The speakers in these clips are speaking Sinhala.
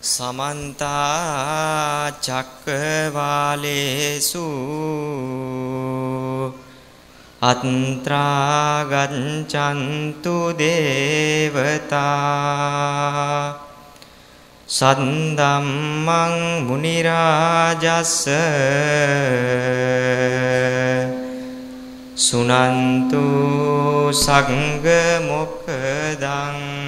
සමන්ත චක්කවාලේසු අත්‍රා ගච්ඡන්තු දේවතා සද්දම්මං මුනි රාජස්ස සුනන්තු සංඝ මොක්ඛදං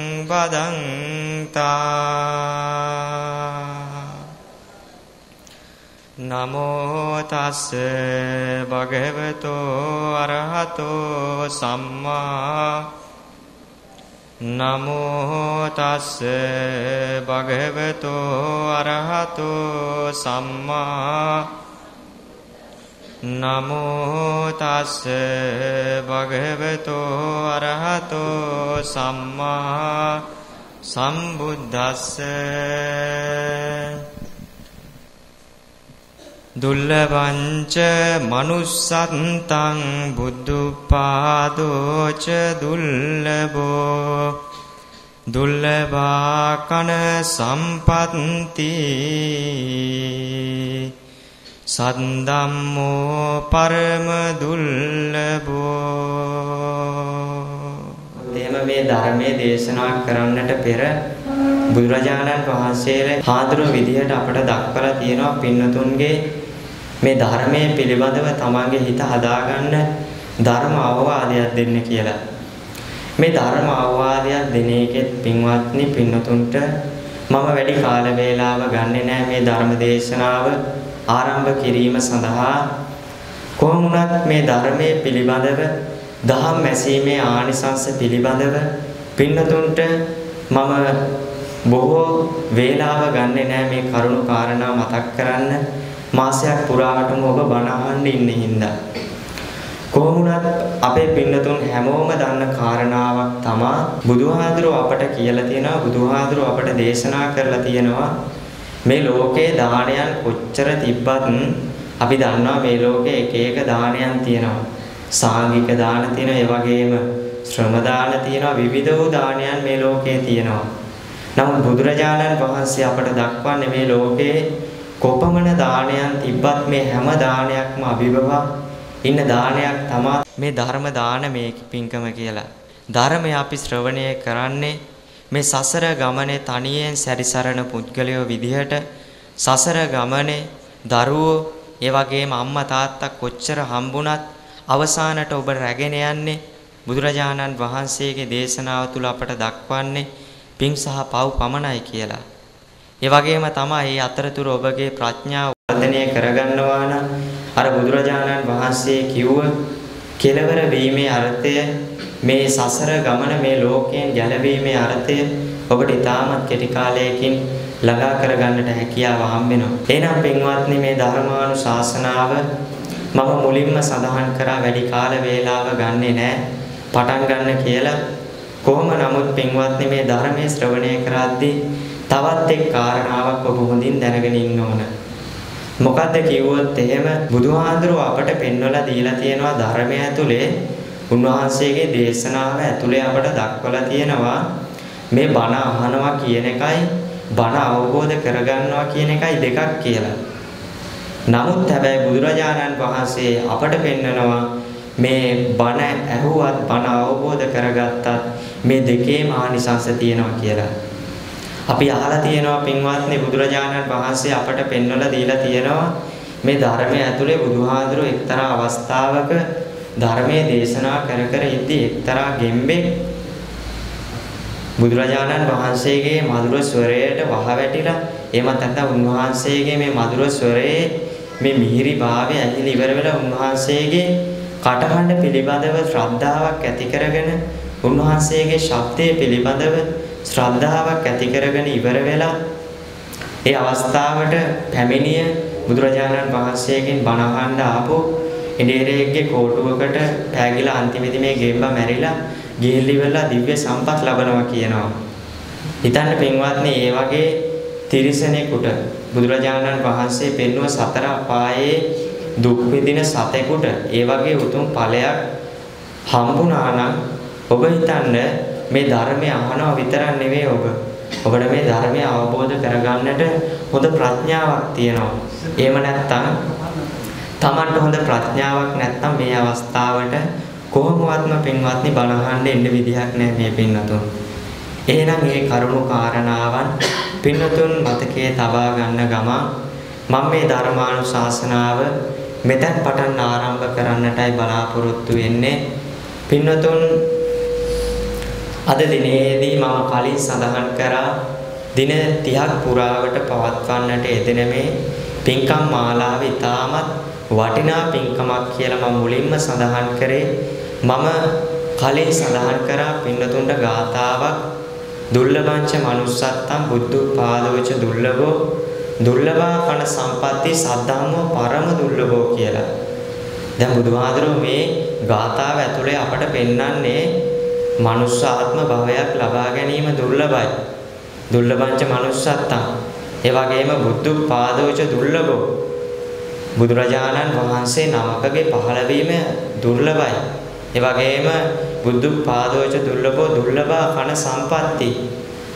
බදන්තා නමෝ තස් භගවතෝ අරහතෝ සම්මා නමෝ තස් භගවතෝ අරහතෝ සම්මා නමෝ තස් භගවතෝ අරහතෝ සම්මා සම්බුද්දස්ස දුල්ලවංච manussantං බුද්ධපාදෝච දුල්ලබෝ දුල්ලභා කන සම්පත්ති සද්දම්මෝ පරම දුල්ලබෝ එහෙම මේ ධර්මයේ දේශනා කරන්නට පෙර බුදුරජාණන් වහන්සේලා හාදුරු විදිහට අපට දක්වලා තියෙනවා පින්නතුන්ගේ මේ ධර්මයේ පිළිබඳව තමන්ගේ හිත හදාගන්න ධර්ම අවවාදයක් දෙන්න කියලා. මේ ධර්ම අවවාදයක් දෙන එකෙත් පින්වත්නි පින්නතුන්ට මම වැඩි කාල වේලාව ගන්නෙ නෑ මේ ධර්ම දේශනාව ආරම්භ කිරීම සඳහා කොහොම මේ ධර්මයේ පිළිබඳව දහම් මැසීමේ ආනිසංස පිළිබඳව පින්නතුන්ට මම බොහෝ වේලාව ගන්නෙ නෑ මේ කරුණු කාරණා මතක් කරන්න. මාසයක් පුරාවටම ඔබ බණ අහන්න ඉන්නේ හින්දා. කොහොමුණත් අපේ පින්නතුන් හැමෝම දන්න කාරණාවක් තමා බුදුහාඳුරෝ අපට කියලා තියෙනවා බුදුහාඳුරෝ අපට දේශනා කරලා තියෙනවා. මේ ලෝකේ දානයන් කොච්චර තිබ්බත් අපි දන්නවා මේ ලෝකේ එක එක දානයන් තියෙනවා. සාංගික දාන තියෙනවා ඒ වගේම ශ්‍රම දාන තියෙනවා විවිධ වූ දානයන් මේ ලෝකේ තියෙනවා. නමුත් බුදුරජාණන් වහන්සේ අපට දක්වන්නේ මේ ලෝකේ කොපමණ දානයන් තිබ්බත් මේ හැම දානයක්ම අභිභවා. ඉන්න දානයක් තමයි මේ ධර්ම දාන මේ පින්කම කියලා. ධර්මය අපි ශ්‍රවණය කරන්නේ මේ සසර ගමනේ තනියෙන් සැරිසරන පුද්ගලයෝ විදිහට සසර ගමනේ දරුවෝ ඒ වගේම අම්මා තාත්තා කොච්චර හම්බුණත් අවසානට ඔබ රැගෙන යන්නේ බුදුරජාණන් වහන්සේගේ දේශනාව තුල අපට දක්වන්නේ පිං සහ පව් පමණයි කියලා. ඒ වගේම තමයි මේ අතරතුර ඔබගේ ප්‍රඥාව වර්ධනය කරගන්නවා නම් අර බුදුරජාණන් වහන්සේ කිව්ව කෙලවර වීමේ අර්ථය මේ සසර ගමන මේ ලෝකයෙන් ගැලවීමේ අර්ථය ඔබට ඉතාමත් කෙටි කාලයකින් ළඟා කරගන්නට හැකියාව හම්බ වෙනවා. එහෙනම් පින්වත්නි මේ ධර්මානුශාසනාව මම මුලින්ම සඳහන් කරා වැඩි කාල වේලාව ගන්නෙ නෑ. පටන් ගන්න කියලා කොහොම නමුත් පින්වත්නි මේ ධර්මයේ ශ්‍රවණය කරද්දී තවත් එක් කාරණාවක් ඔබ හොඳින් දැනගෙන ඉන්න ඕන. මොකද්ද කිව්වොත් එහෙම බුදුහාඳුරෝ අපට පෙන්වලා දීලා තියෙනවා ධර්මය ඇතුලේ උන්වහන්සේගේ දේශනාව ඇතුලේ අපට දක්වලා තියෙනවා මේ බණ අහනවා කියන එකයි බණ අවබෝධ කරගන්නවා කියන එකයි දෙකක් කියලා. නමුත් හැබැයි බුදුරජාණන් වහන්සේ අපට පෙන්නනවා මේ බණ ඇහුවත් බණ අවබෝධ කරගත්තත් මේ දෙකේම ආනිසංස තියෙනවා කියලා. අපි අහලා තියෙනවා පින්වත්නි බුදුරජාණන් වහන්සේ අපට පෙන්වලා දීලා තියෙනවා මේ ධර්මයේ ඇතුලේ බුදුහාඳුරෝ එක්තරා අවස්ථාවක ධර්මයේ දේශනා කර කර ඉද්දී එක්තරා ගෙම්බෙක් බුදුරජාණන් වහන්සේගේ මధుර ස්වරයට වහවැටිලා එමත් නැත්නම් උන්වහන්සේගේ මේ මధుර ස්වරයේ මේ මිහිරි භාවය ඇහිලි ඉවර වෙලා උන්වහන්සේගේ කටහඬ පිළිබඳව ශ්‍රද්ධාවක් ඇති කරගෙන උන්වහන්සේගේ ශබ්දයේ පිළිබඳව ශ්‍රද්ධාවක් ඇති කරගෙන ඉවර වෙලා ඒ අවස්ථාවට පැමිණිය බුදුරජාණන් වහන්සේගෙන් බණ අහන්න ආපු ඉන්දියරේගේ කෝටුවකට පෑගිලා අන්තිමේදී මේ ගෙම්බා මැරිලා ගිහිලි වෙලා දිව්‍ය සම්පත් ලබනවා කියනවා. හිතන්න පින්වත්නි ඒ වගේ තිරිසනෙකුට බුදුරජාණන් වහන්සේ පෙන්වුව සතර අපායේ දුක් විඳින සතෙකුට ඒ වගේ උතුම් ඵලයක් හම්බුණා නම් ඔබ හිතන්න මේ ධර්මය අහනවා විතරක් නෙවෙයි ඔබ. ඔබට මේ ධර්මය අවබෝධ කරගන්නට හොඳ ප්‍රඥාවක් තියෙනවා. එහෙම නැත්නම් Tamanට හොඳ ප්‍රඥාවක් නැත්නම් මේ අවස්ථාවට කොහොමවත්ම පින්වත්නි බණ අහන්න එන්න විදිහක් නැහැ මේ පින්නතුන්. එහෙනම් මේ කරුණු කාරණාවන් පින්නතුන් මතකයේ තබා ගන්න ගමන් මම මේ ධර්මානුශාසනාව මෙතෙන් පටන් ආරම්භ කරන්නටයි බලාපොරොත්තු වෙන්නේ. පින්නතුන් අද දිනේදී මම කලින් සඳහන් කරා දින 30ක් පුරාවට පවත්වන්නට යෙදෙන මේ පින්කම් මාලාව ඉතාමත් වටිනා පින්කමක් කියලා මම මුලින්ම සඳහන් කරේ මම කලින් සඳහන් කරා පින්නතුන්ට ගාතාවක් දුර්ලභංච manussත්තම් බුද්ධෝපාදවච දුර්ලභෝ දුර්ලභා කණ සම්පatti සද්ධාම්මෝ පරම දුර්ලභෝ කියලා. දැන් බුදුහාඳුරෝ මේ ගාථාව ඇතුලේ අපට පෙන්වන්නේ මනුස්ස ආත්ම භවයක් ලබා ගැනීම දුර්ලභයි. දුර්ලභංච manussත්තම්. ඒ වගේම බුද්ධෝපාදවච දුර්ලභෝ බුදුරජාණන් වහන්සේ නමකගේ පහළවීම දුර්ලභයි. ඒ වගේම බුද්ධ පාදෝච දුර්ලභෝ දුර්ලභා කන සම්පatti.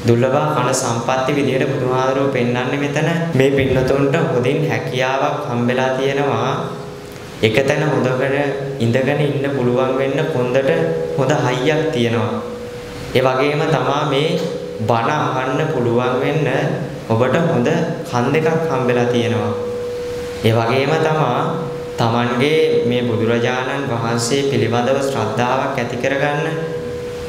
දුර්ලභා කන සම්පatti විදිහට බුදුහාරෝ පෙන්වන්නේ මෙතන. මේ පින්නතුන්ට හොඳින් හැකියාවක් හම්බෙලා තියෙනවා. එකතැන හොඳකට ඉඳගෙන ඉන්න පුළුවන් වෙන්න කොන්දට හොඳ හයියක් තියෙනවා. ඒ වගේම තමා මේ බණ අහන්න පුළුවන් වෙන්න ඔබට හොඳ කන් දෙකක් හම්බෙලා තියෙනවා. ඒ වගේම තමා තමන්ගේ මේ බුදුරජාණන් වහන්සේ පිළිබඳව ශ්‍රද්ධාවක් ඇති කරගන්න.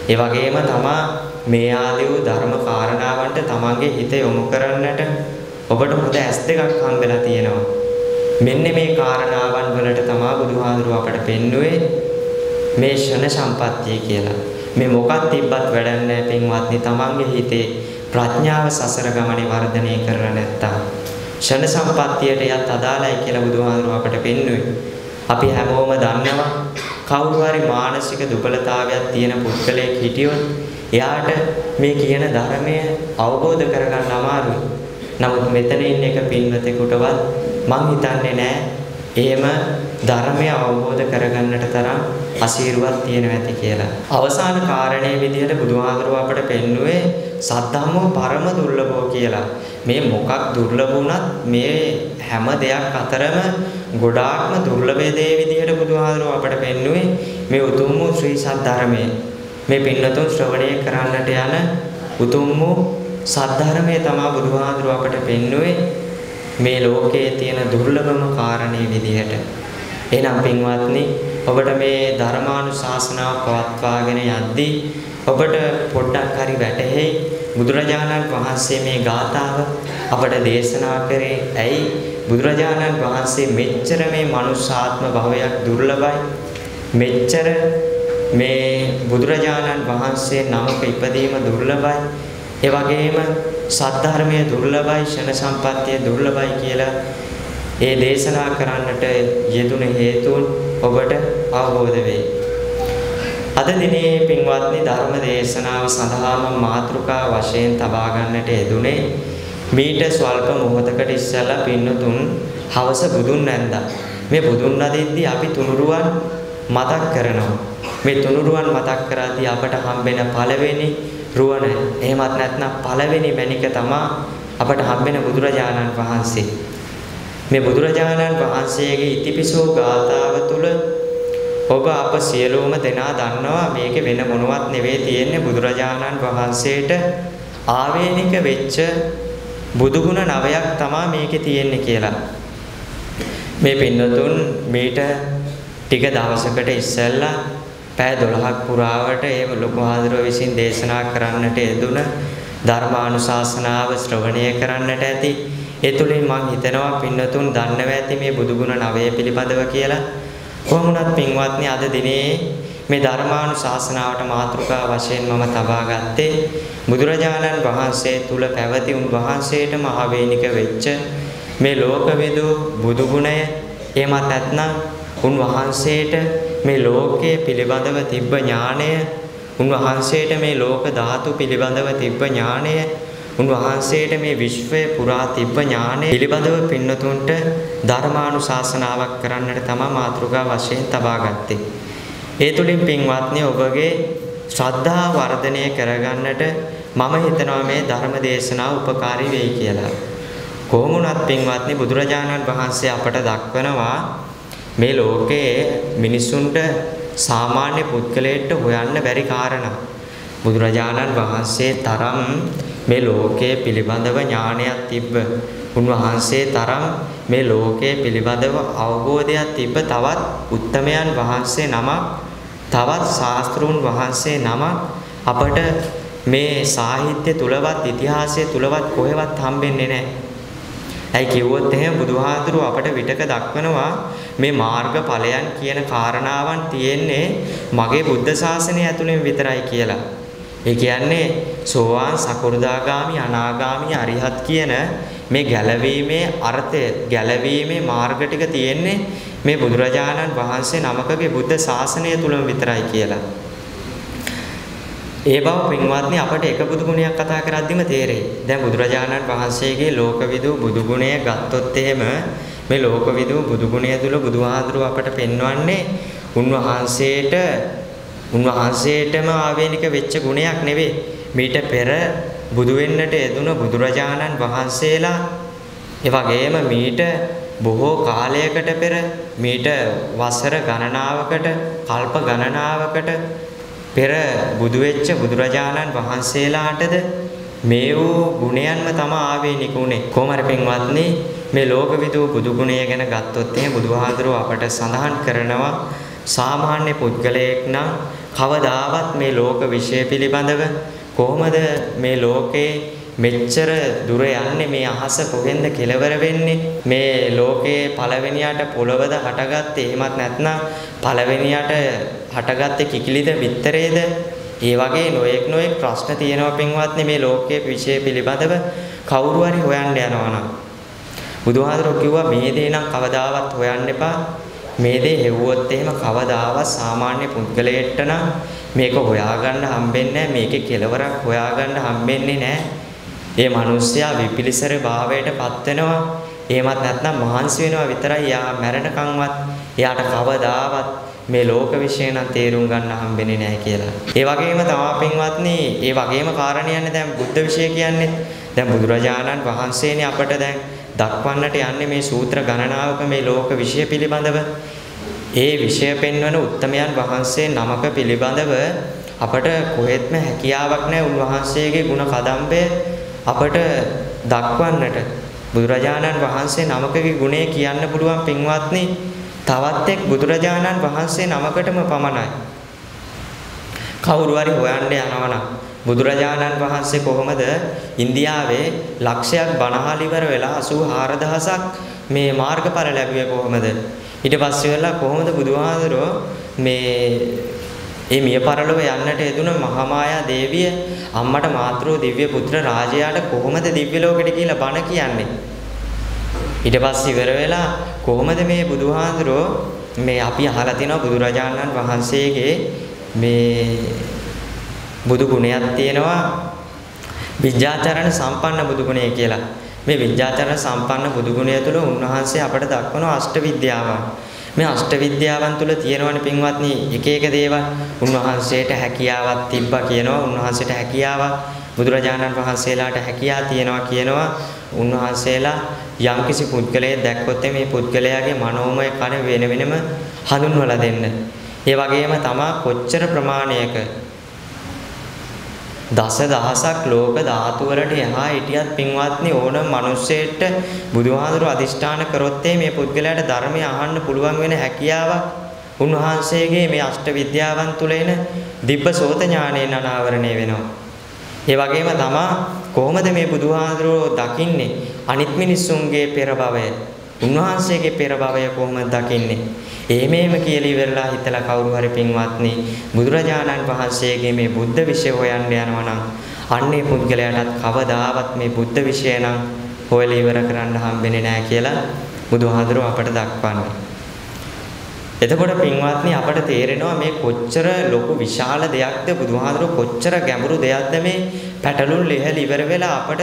ඒ වගේම තමා මේ ආදී වූ ධර්ම කාරණාවන්ට තමන්ගේ හිත යොමු කරන්නට ඔබට හොඳ ඇස් දෙකක් හම්බෙලා තියෙනවා. මෙන්න මේ කාරණාවන් වලට තමා බුදුහාඳුර අපට පෙන්වුවේ මේ ෂණ සම්පත්තිය කියලා. මේ මොකක් තිබ්බත් වැඩක් නැහැ පින්වත්නි තමන්ගේ හිතේ ප්‍රඥාව සසර ගමනේ වර්ධනය කරලා නැත්තම්. ෂණ සම්පත්තියට යත් අදාළයි කියලා බුදුහාමුදුරුවෝ අපට පෙන්වුවේ. අපි හැමෝම දන්නවා කවුරු හරි මානසික දුබලතාවයක් තියෙන පුද්ගලයෙක් හිටියොත් එයාට මේ කියන ධර්මය අවබෝධ කරගන්න අමාරුයි. නමුත් මෙතන ඉන්න එක පින්වතෙකුටවත් මං හිතන්නේ නෑ එහෙම ධර්මය අවබෝධ කරගන්නට තරම් අසීරුවක් තියෙනවා ඇති කියලා. අවසාන කාරණේ විදිහට බුදුහාමුදුරුවෝ අපට පෙන්වුවේ සද්ධම්මෝ පරම දුර්ලභෝ කියලා. මේ මොකක් දුර්ලභ වුණත් මේ හැම දෙයක් අතරම ගොඩාක්ම දුර්ලභ දේ විදිහට බුදුහාමුදුරුවෝ අපට පෙන්වුවේ මේ උතුම් වූ ශ්‍රී සද්ධර්මයේ. මේ පින්නතුන් ශ්‍රවණය කරන්නට යන උතුම් වූ සද්ධර්මයේ තමයි බුදුහාමුදුරුවෝ අපට පෙන්වුවේ මේ ලෝකයේ තියෙන දුර්ලභම කාරණේ විදිහට. එහෙනම් පින්වත්නි ඔබට මේ ධර්මානුශාසනාව පවත්වාගෙන යද්දී ඔබට පොඩ්ඩක් හරි වැටහෙයි. බුදුරජාණන් වහන්සේ මේ ගාථාව අපට දේශනා කරේ. ඇයි? බුදුරජාණන් වහන්සේ මෙච්චර මේ මනුෂ්‍යාත්ම භවයක් දුර්ලභයි. මෙච්චර මේ බුදුරජාණන් වහන්සේ නමක ඉපදීම දුර්ලභයි. ඒ වගේම සද්ධර්මයේ දුර්ලභයි ෂණ සම්පත්තිය දුර්ලභයි කියලා ඒ දේශනා කරන්නට යෙදුන හේතුන් ඔබට අවබෝධ වෙයි. අද දිනේ පින්වත්නි ධර්ම දේශනාව සඳහාම මාතෘකා වශයෙන් තබා ගන්නට යෙදුනේ මීට ස්වල්ප මොහොතකට ඉස්සෙල්ලා පින්නතුන් හවස බුදුන් නැන්දා. මේ බුදුන් නදින්දී අපි තුනුරුවන් මතක් කරනවා. මේ තුනුරුවන් මතක් කරද්දී අපට හම්බෙන පළවෙනි රුවණ එහෙමත් නැත්නම් පළවෙනි මණික තමා අපට හම්බෙන බුදුරජාණන් වහන්සේ. මේ බුදුරජාණන් වහන්සේගේ ඉතිපිසෝ ගාථාව තුළ ඔබ අප සියලුම දෙනා දන්නවා මේකේ වෙන මොනවත් නෙවෙයි තියෙන්නේ බුදුරජාණන් වහන්සේට ආවේනික වෙච්ච බුදුගුණ නවයක් තමයි මේකේ තියෙන්නේ කියලා. මේ පින්නතුන් මේට ටික දවසකට ඉස්සෙල්ලා පැය 12ක් පුරාවට ඒ ලොකු ආදරව විසින් දේශනා කරන්නට යෙදුන ධර්මානුශාසනාව ශ්‍රවණය කරන්නට ඇති. ඒ තුලින් මම හිතනවා පින්නතුන් දන්නව ඇති මේ බුදුගුණ නවය පිළිබඳව කියලා. කොහොමුණත් පින්වත්නි අද දිනේ මේ ධර්මානුශාසනාවට මාතෘකා වශයෙන් මම තබා ගත්තේ බුදුරජාණන් වහන්සේ තුල පැවති උන් වහන්සේටම ආවේනික වෙච්ච මේ ලෝකවිදු බුදු ගුණය. එමත් නැත්නම් උන් වහන්සේට මේ ලෝකයේ පිළිබඳව තිබ්බ ඥාණය උන්වහන්සේට මේ ලෝක ධාතු පිළිබඳව තිබ්බ ඥාණය උන්වහන්සේට මේ විශ්වය පුරා තිබ්බ ඥාණය පිළිබඳව පින්නතුන්ට ධර්මානුශාසනාවක් කරන්නට තමයි මාතෘකා වශයෙන් තබා ගත්තේ. ඒ තුලින් පින්වත්නි ඔබගේ ශ්‍රද්ධාව වර්ධනය කරගන්නට මම හිතනවා මේ ධර්ම දේශනාව උපකාරී වෙයි කියලා. කොහොමුණත් පින්වත්නි බුදුරජාණන් වහන්සේ අපට දක්වනවා මේ ලෝකයේ මිනිසුන්ට සාමාන්‍ය පුද්ගලයෙක්ට හොයන්න බැරි කාරණා. බුදුරජාණන් වහන්සේ තරම් මේ ලෝකයේ පිළිබඳව ඥානයක් තිබ්බ. උන්වහන්සේ තරම් මේ ලෝකයේ පිළිබඳව අවබෝධයක් තිබ්බ තවත් උත්තමයන් වහන්සේ නමක් තවත් ශාස්ත්‍රුන් වහන්සේ නමක් අපට මේ සාහිත්‍ය තුලවත් ඉතිහාසය තුලවත් කොහෙවත් හම්බෙන්නේ නැහැ. ඇයි කිව්වොත් එහෙම බුදුහාඳුරු අපට විතක දක්වනවා මේ මාර්ගඵලයන් කියන කාරණාවන් තියෙන්නේ මගේ බුද්ධ ශාසනය ඇතුළෙන් විතරයි කියලා. ඒ කියන්නේ සෝවාන් සකෘදාගාමි අනාගාමි අරිහත් කියන මේ ගැලවීමේ අර්ථය ගැලවීමේ මාර්ග ටික තියෙන්නේ මේ බුදුරජාණන් වහන්සේ නමකගේ බුද්ධ ශාසනය තුලම විතරයි කියලා. ඒ බව පින්වත්නි අපට එක බුදු ගුණයක් කතා කරද්දිම තේරෙයි. දැන් බුදුරජාණන් වහන්සේගේ ලෝකවිදු බුදු ගුණය ගත්තොත් එහෙම මේ ලෝකවිදු බුදු ගුණය තුල බුදුහාඳුර අපට පෙන්වන්නේ උන්වහන්සේට උන්වහන්සේටම ආවේනික වෙච්ච ගුණයක් නෙවෙයි. මීට පෙර බුදු වෙන්නට යෙදුන බුදුරජාණන් වහන්සේලා ඒ වගේම මීට බොහෝ කාලයකට පෙර මීට වසර ගණනාවකට කල්ප ගණනාවකට පෙර බුදු වෙච්ච බුදුරජාණන් වහන්සේලාටද මේ වූ ගුණයන්ම තම ආවේනික උනේ කොහොමද පින්වත්නි මේ ලෝකවිදු බුදු ගුණය ගැන ගත්තොත් එහෙනම් බුදුහාඳුරෝ අපට සඳහන් කරනවා සාමාන්‍ය පුද්ගලයෙක් නම් කවදාවත් මේ ලෝක විශ්ය පිළිබඳව කොහොමද මේ ලෝකේ මෙච්චර දුර යන්නේ මේ අහස කොහෙන්ද කෙලවර වෙන්නේ? මේ ලෝකයේ පළවෙනියට පොළවද හටගත්තේ එහෙමත් නැත්නම් පළවෙනියට හටගත්තේ කිකිලිද විතරේද ඒ වගේ නොයෙක් නොයෙක් ප්‍රශ්න තියෙනවා පින්වත්නි මේ ලෝකයේ විශේෂ පිළිබඳව. කවුරු හරි හොයන්න යනවා නම් බුදුහාඳුරෝ කිව්වා මේ දේ නම් කවදාවත් හොයන්න එපා. මේ දේ හෙව්වොත් එහෙම කවදාවත් සාමාන්‍ය පුද්ගලයෙක්ට නම් මේක හොයාගන්න හම්බෙන්නේ නැහැ මේකේ කෙලවරක් හොයාගන්න හම්බෙන්නේ නැහැ ඒ මිනිස්සයා විපිලිසර භාවයට පත් වෙනවා. එහෙමත් නැත්නම් මහන්සි වෙනවා විතරයි යා මැරෙනකන්වත් එයාට කවදාවත් මේ ලෝක විශ්ය නම් තේරුම් ගන්න හම්බෙන්නේ නැහැ කියලා. ඒ වගේම තමා පින්වත්නි, ඒ වගේම කාරණියන්නේ දැන් බුද්ධ විශ්ය කියන්නේ. දැන් බුදුරජාණන් වහන්සේනේ අපට දැන් දක්වන්නට යන්නේ මේ සූත්‍ර ගණනාවක මේ ලෝක විශ්ය පිළිබඳව. ඒ විෂය පෙන්වන උත්තමයන් වහන්සේ නමක පිළිබඳව අපට කොහෙත්ම හැකියාවක් නැහැ උන්වහන්සේගේ ගුණ කදම්බය අපට දක්වන්නට බුදුරජාණන් වහන්සේ නමකගේ ගුණය කියන්න පුළුවන් පින්වත්නි තවත් එක් බුදුරජාණන් වහන්සේ නමකටම පමණයි. කවුරු හරි හොයන්න යනවනම් බුදුරජාණන් වහන්සේ කොහොමද ඉන්දියාවේ ලක්ෂයක් බණහල් ඉවර වෙලා 84000ක් මේ මාර්ගඵල ලැබුවේ කොහොමද? ඊට පස්සේ වෙලා කොහොමද බුදුහාඳුරෝ මේ ඒ මිය පරලොව යන්නට යෙදුන මහාමායා දේවිය අම්මට මාතෘ දිව්‍ය පුත්‍ර රාජයාට කොහොමද දිව්‍ය ලෝකෙට කියලා බණ කියන්නේ? ඊට පස්සේ ඉවර වෙලා කොහොමද මේ බුදුහාඳුරෝ මේ අපි අහලා තිනවා බුදුරජාණන් වහන්සේගේ මේ බුදු ගුණයක් තියෙනවා විද්‍යාචරණ සම්පන්න බුදු ගුණය කියලා. මේ විද්‍යාචරණ සම්පන්න බුදු ගුණය තුළ උන්වහන්සේ අපට දක්වන අෂ්ට විද්‍යාවන්. මේ අෂ්ට විද්‍යාවන් තුල තියෙනවනේ පින්වත්නි එක එක දේවල් උන්වහන්සේට හැකියාවක් තිබ්බා කියනවා උන්වහන්සේට හැකියාවක් බුදුරජාණන් වහන්සේලාට හැකියාව තියෙනවා කියනවා උන්වහන්සේලා යම්කිසි පුද්ගලයෙක් දැක්කොත් මේ පුද්ගලයාගේ මනෝමය කණ වෙන වෙනම හඳුන්වලා දෙන්න. ඒ වගේම තමා කොච්චර ප්‍රමාණයක දස දහසක් ලෝක ධාතු වලට එහා හිටියත් පින්වත්නි ඕනම මිනිස්සෙට බුදුහාඳුරු අදිෂ්ඨාන කරොත් මේ පුද්ගලයාට ධර්මය අහන්න පුළුවන් වෙන හැකියාවක්? උන්වහන්සේගේ මේ අෂ්ට විද්‍යාවන් තුල එන දිබ්බසෝත ඥාණයෙන් අනාවරණය වෙනවා. ඒ වගේම තමා කොහොමද මේ බුදුහාඳුරෝ දකින්නේ? අනිත් මිනිස්සුන්ගේ පෙර භවය. උන්වහන්සේගේ පෙර භවය කොහොමද දකින්නේ? එහෙමම කියලා ඉවරලා හිතලා කවුරු හරි පින්වත්නි බුදුරජාණන් වහන්සේගේ මේ බුද්ධ විෂය හොයන්න යනවා නම් අන්නේ පුද්ගලයාටත් කවදාවත් මේ බුද්ධ විෂය නම් හොයලා ඉවර කරන්න හම්බෙන්නේ නැහැ කියලා බුදුහාඳුර අපට දක්වන්නේ. එතකොට පින්වත්නි අපට තේරෙනවා මේ කොච්චර ලොකු විශාල දෙයක්ද බුදුහාඳුර කොච්චර ගැඹුරු දෙයක්ද මේ පැටලුන් ලෙහල ඉවර වෙලා අපට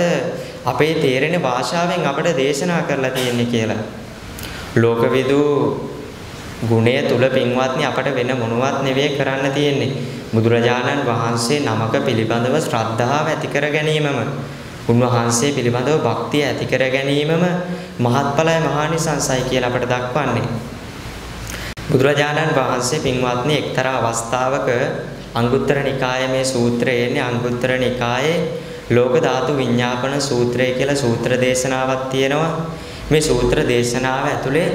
අපේ තේරෙන භාෂාවෙන් අපට දේශනා කරලා තියෙන්නේ කියලා. ලෝකවිදු ගුණය තුල පින්වත්නි අපට වෙන මොනවත් නෙවෙයි කරන්න තියෙන්නේ. බුදුරජාණන් වහන්සේ නමක පිළිබඳව ශ්‍රද්ධාව ඇති කර ගැනීමම උන්වහන්සේ පිළිබඳව භක්තිය ඇති කර ගැනීමම මහත්ඵලයි මහානිසංසයි කියලා අපට දක්වන්නේ. බුදුරජාණන් වහන්සේ පින්වත්නි එක්තරා අවස්ථාවක අංගුත්තර නිකායේ මේ සූත්‍රය එන්නේ අංගුත්තර නිකායේ ලෝක ධාතු විඤ්ඤාපන සූත්‍රය කියලා සූත්‍ර දේශනාවක් තියෙනවා. මේ සූත්‍ර දේශනාව ඇතුලේ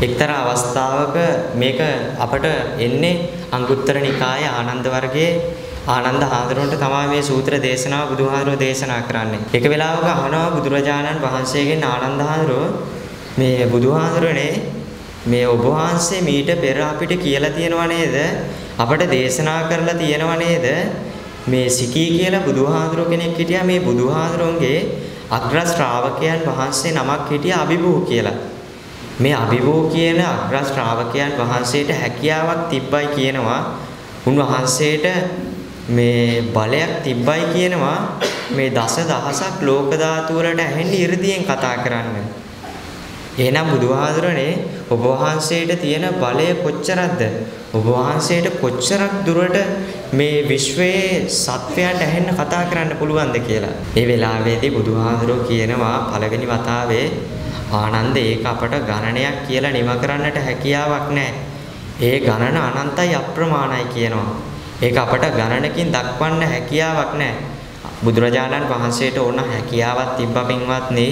එක්තරා අවස්ථාවක මේක අපට එන්නේ අංගුත්තර නිකායේ ආනන්ද වර්ගයේ ආනන්ද හාමුදුරුවන්ට තමයි මේ සූත්‍ර දේශනාව බුදුහාමුදුරුවෝ දේශනා කරන්නේ. එක වෙලාවක අහනවා බුදුරජාණන් වහන්සේගෙන් ආනන්ද හාමුදුරුවෝ මේ බුදුහාමුදුරනේ මේ ඔබ වහන්සේ මීට පෙර අපිට කියලා තියෙනව නේද? අපට දේශනා කරලා තියෙනව නේද? මේ සිකී කියලා බුදුහාඳුර කෙනෙක් හිටියා මේ බුදුහාඳුරන්ගේ අග්‍ර ශ්‍රාවකයන් වහන්සේ නමක් හිටියා අභිභූ කියලා. මේ අභිභූ කියන අග්‍ර ශ්‍රාවකයන් වහන්සේට හැකියාවක් තිබ්බයි කියනවා. උන්වහන්සේට මේ බලයක් තිබ්බයි කියනවා මේ දස දහසක් ලෝක ධාතු වලට ඇහෙන්නේ 이르දියෙන් කතා කරන්න. එහෙනම් බුදුහාඳුරනේ ඔබ වහන්සේට තියෙන බලය කොච්චරක්ද? ඔබ වහන්සේට කොච්චරක් දුරට මේ විශ්වයේ සත්වයන්ට ඇහෙන්න කතා කරන්න පුළුවන්ද කියලා. ඒ වෙලාවේදී බුදුහාඳුරෝ කියනවා පළවෙනි වතාවේ ආනන්ද ඒක අපට ගණනයක් කියලා නිම කරන්නට හැකියාවක් නැහැ. ඒ ගණන අනන්තයි අප්‍රමාණයි කියනවා. ඒක අපට ගණනකින් දක්වන්න හැකියාවක් නැහැ. බුදුරජාණන් වහන්සේට ඕන හැකියාවක් තිබ්බ පින්වත්නි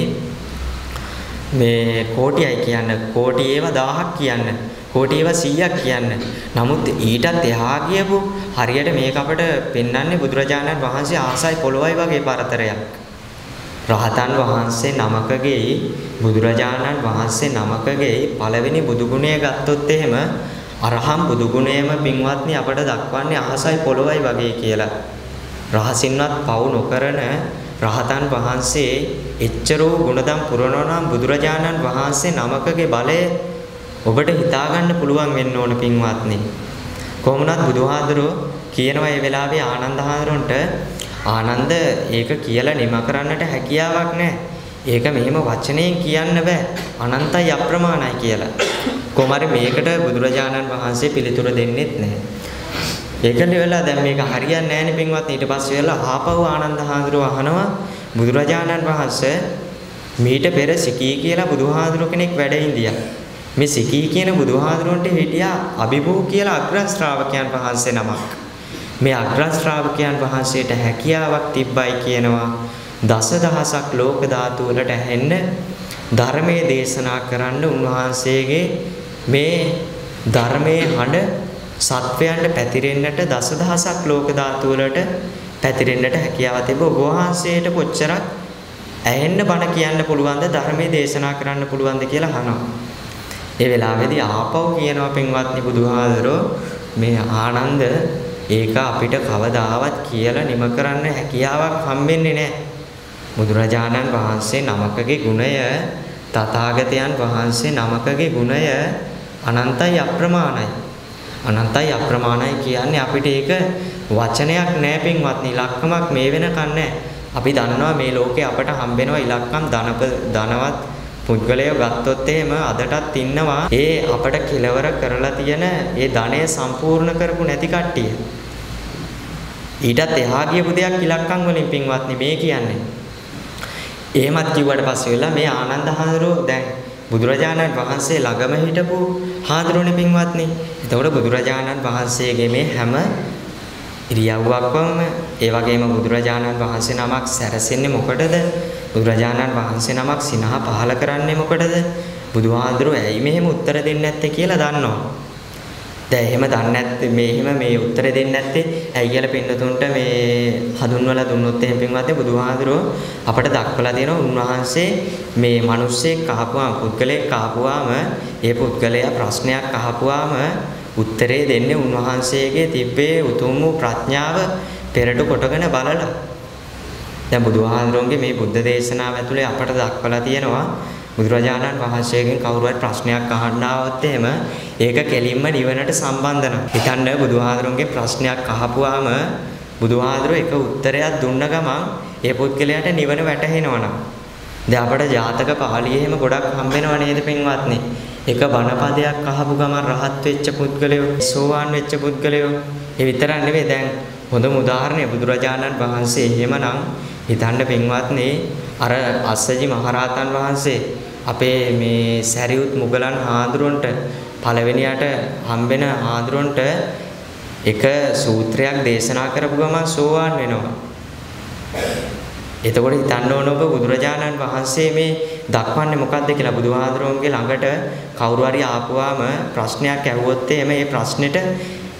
මේ කෝටියයි කියන්න. කෝටි ඒව 1000ක් කියන්න. කෝටි ඒව 100ක් කියන්න. නමුත් ඊටත් එහා ගියපු හරියට මේක අපට පෙන්වන්නේ බුදුරජාණන් වහන්සේ ආසයි පොළොවයි වගේ පරතරයක්. රහතන් වහන්සේ නමකගේ බුදුරජාණන් වහන්සේ නමකගේ පළවෙනි බුදුගුණය ගත්තොත් එහෙම අරහම් බුදුගුණයම පින්වත්නි අපට දක්වන්නේ අහසයි පොළොවයි වගේ කියලා. රහසින්වත් පවු නොකරන රහතන් වහන්සේ එච්චර වූ ගුණදම් පුරනවා නම් බුදුරජාණන් වහන්සේ නමකගේ බලය ඔබට හිතා ගන්න පුළුවන් වෙන්න ඕන පින්වත්නි. කොහොමනත් බුදුහාඳුරෝ කියනවා මේ වෙලාවේ ආනන්ද හාමුදුරන්ට ආනන්ද ඒක කියලා නිම කරන්නට හැකියාවක් නැහැ. ඒක මෙහෙම වචනයෙන් කියන්න බෑ. අනන්තයි අප්‍රමාණයි කියලා. කොහොමරි මේකට බුදුරජාණන් වහන්සේ පිළිතුර දෙන්නෙත් නැහැ. ඒකනේ වෙලා දැන් මේක හරියන්නේ නැහැනේ පින්වත් ඊට පස්සේ වෙලා ආපහු ආනන්ද හාමුදුරුවෝ අහනවා බුදුරජාණන් වහන්සේ මීට පෙර සිකී කියලා බුදුහාඳුරු කෙනෙක් වැඩ ඉඳියා. මේ සිකී කියන බුදුහාඳුරන්ට හිටියා අභිභූ කියලා අග්‍ර ශ්‍රාවකයන් වහන්සේ නමක්. මේ අග්‍ර ශ්‍රාවකයන් වහන්සේට හැකියාවක් තිබ්බයි කියනවා දසදහසක් ලෝක ධාතු වලට ඇහෙන්න ධර්මයේ දේශනා කරන්න උන්වහන්සේගේ මේ ධර්මයේ හඬ සත්වයන්ට පැතිරෙන්නට දසදහසක් ලෝක ධාතු වලට පැතිරෙන්නට හැකියාව තිබ්බ ඔබ වහන්සේට කොච්චරක් ඇහෙන්න බණ කියන්න පුළුවන්ද ධර්මයේ දේශනා කරන්න පුළුවන්ද කියලා අහනවා. ඒ වෙලාවේදී ආපහු කියනවා පින්වත්නි බුදුහාදරෝ මේ ආනන්ද ඒක අපිට කවදාවත් කියලා නිම කරන්න හැකියාවක් හම්බෙන්නේ නැහැ. බුදුරජාණන් වහන්සේ නමකගේ ගුණය තථාගතයන් වහන්සේ නමකගේ ගුණය අනන්තයි අප්‍රමාණයි. අනන්තයි අප්‍රමාණයි කියන්නේ අපිට ඒක වචනයක් නෑ පින්වත්නි ඉලක්කමක් මේ වෙනකන් නෑ. අපි දන්නවා මේ ලෝකේ අපට හම්බෙනවා ඉලක්කම් ධනප ධනවත් පුද්ගලයෝ ගත්තොත් එහෙම අදටත් ඉන්නවා ඒ අපට කෙලවර කරලා තියෙන ඒ ධනය සම්පූර්ණ කරපු නැති කට්ටිය. ඊටත් එහා ගියපු දෙයක් ඉලක්කම් වලින් පින්වත්නි මේ කියන්නේ. එහෙමත් කිව්වට පස්සේ වෙලා මේ ආනන්ද හඳුරෝ දැන් බුදුරජාණන් වහන්සේ ළඟම හිටපු හාමුදුරනේ පින්වත්නි. එතකොට බුදුරජාණන් වහන්සේගේ මේ හැම ඉරියව්වක්ම ඒ වගේම බුදුරජාණන් වහන්සේ නමක් සැරසෙන්නේ මොකටද? බුදුරජාණන් වහන්සේ නමක් සිනහ පහල කරන්නේ මොකටද? බුදුහාඳුරෝ ඇයි මෙහෙම උත්තර දෙන්නේ නැත්තේ කියලා දන්නවා. දැන් එහෙම දන්නේ නැත්තේ මේ එහෙම මේ උත්තර දෙන්නේ නැත්තේ. ඇයි කියලා පින්නතුන්ට මේ හඳුන්වලා දුන්නොත් එහෙම පින්වත්නි බුදුහාඳුරෝ අපට දක්වලා තියෙනවා උන්වහන්සේ මේ මිනිස්සෙක් අහපුවාම පුද්ගලයෙක් අහපුවාම ඒ පුද්ගලයා ප්‍රශ්නයක් අහපුවාම උත්තරේ දෙන්නේ උන්වහන්සේගේ තිබ්බේ උතුම් වූ ප්‍රඥාව පෙරට කොටගෙන බලලා. දැන් බුදුහාඳුරෝගේ මේ බුද්ධ දේශනාව ඇතුලේ අපට දක්වලා තියෙනවා බුදුරජාණන් වහන්සේගෙන් කවුරු හරි ප්‍රශ්නයක් අහන්න ආවොත් එහෙම ඒක කෙලින්ම නිවනට සම්බන්ධ නැහැ. හිතන්න බුදුහාඳුරුන්ගේ ප්‍රශ්නයක් අහපුවාම බුදුහාඳුරු එක උත්තරයක් දුන්න ගමන් ඒ පුද්ගලයාට නිවන වැටහෙනවා නම් දැන් අපට ජාතක පාළියේ එහෙම ගොඩක් හම්බෙනව නේද පින්වත්නි? එක බණපදයක් අහපු ගමන් රහත් වෙච්ච පුද්ගලයෝ, සෝවාන් වෙච්ච පුද්ගලයෝ. ඒ විතරක් නෙවෙයි දැන් හොඳම උදාහරණය බුදුරජාණන් වහන්සේ එහෙමනම් හිතන්න පින්වත්නි අර අස්සජි මහරහතන් වහන්සේ අපේ මේ සැරියුත් මුගලන් හාඳුරන්ට පළවෙනියට හම්බෙන හාඳුරන්ට එක සූත්‍රයක් දේශනා කරපු ගමන් සෝවාන් වෙනවා. එතකොට හිතන්න ඕන ඔබ බුදුරජාණන් වහන්සේ මේ දක්වන්නේ මොකද්ද කියලා බුදුහාඳුරන්ගේ ළඟට කවුරු හරි ආපුවාම ප්‍රශ්නයක් ඇහුවොත් එහෙම ඒ ප්‍රශ්නෙට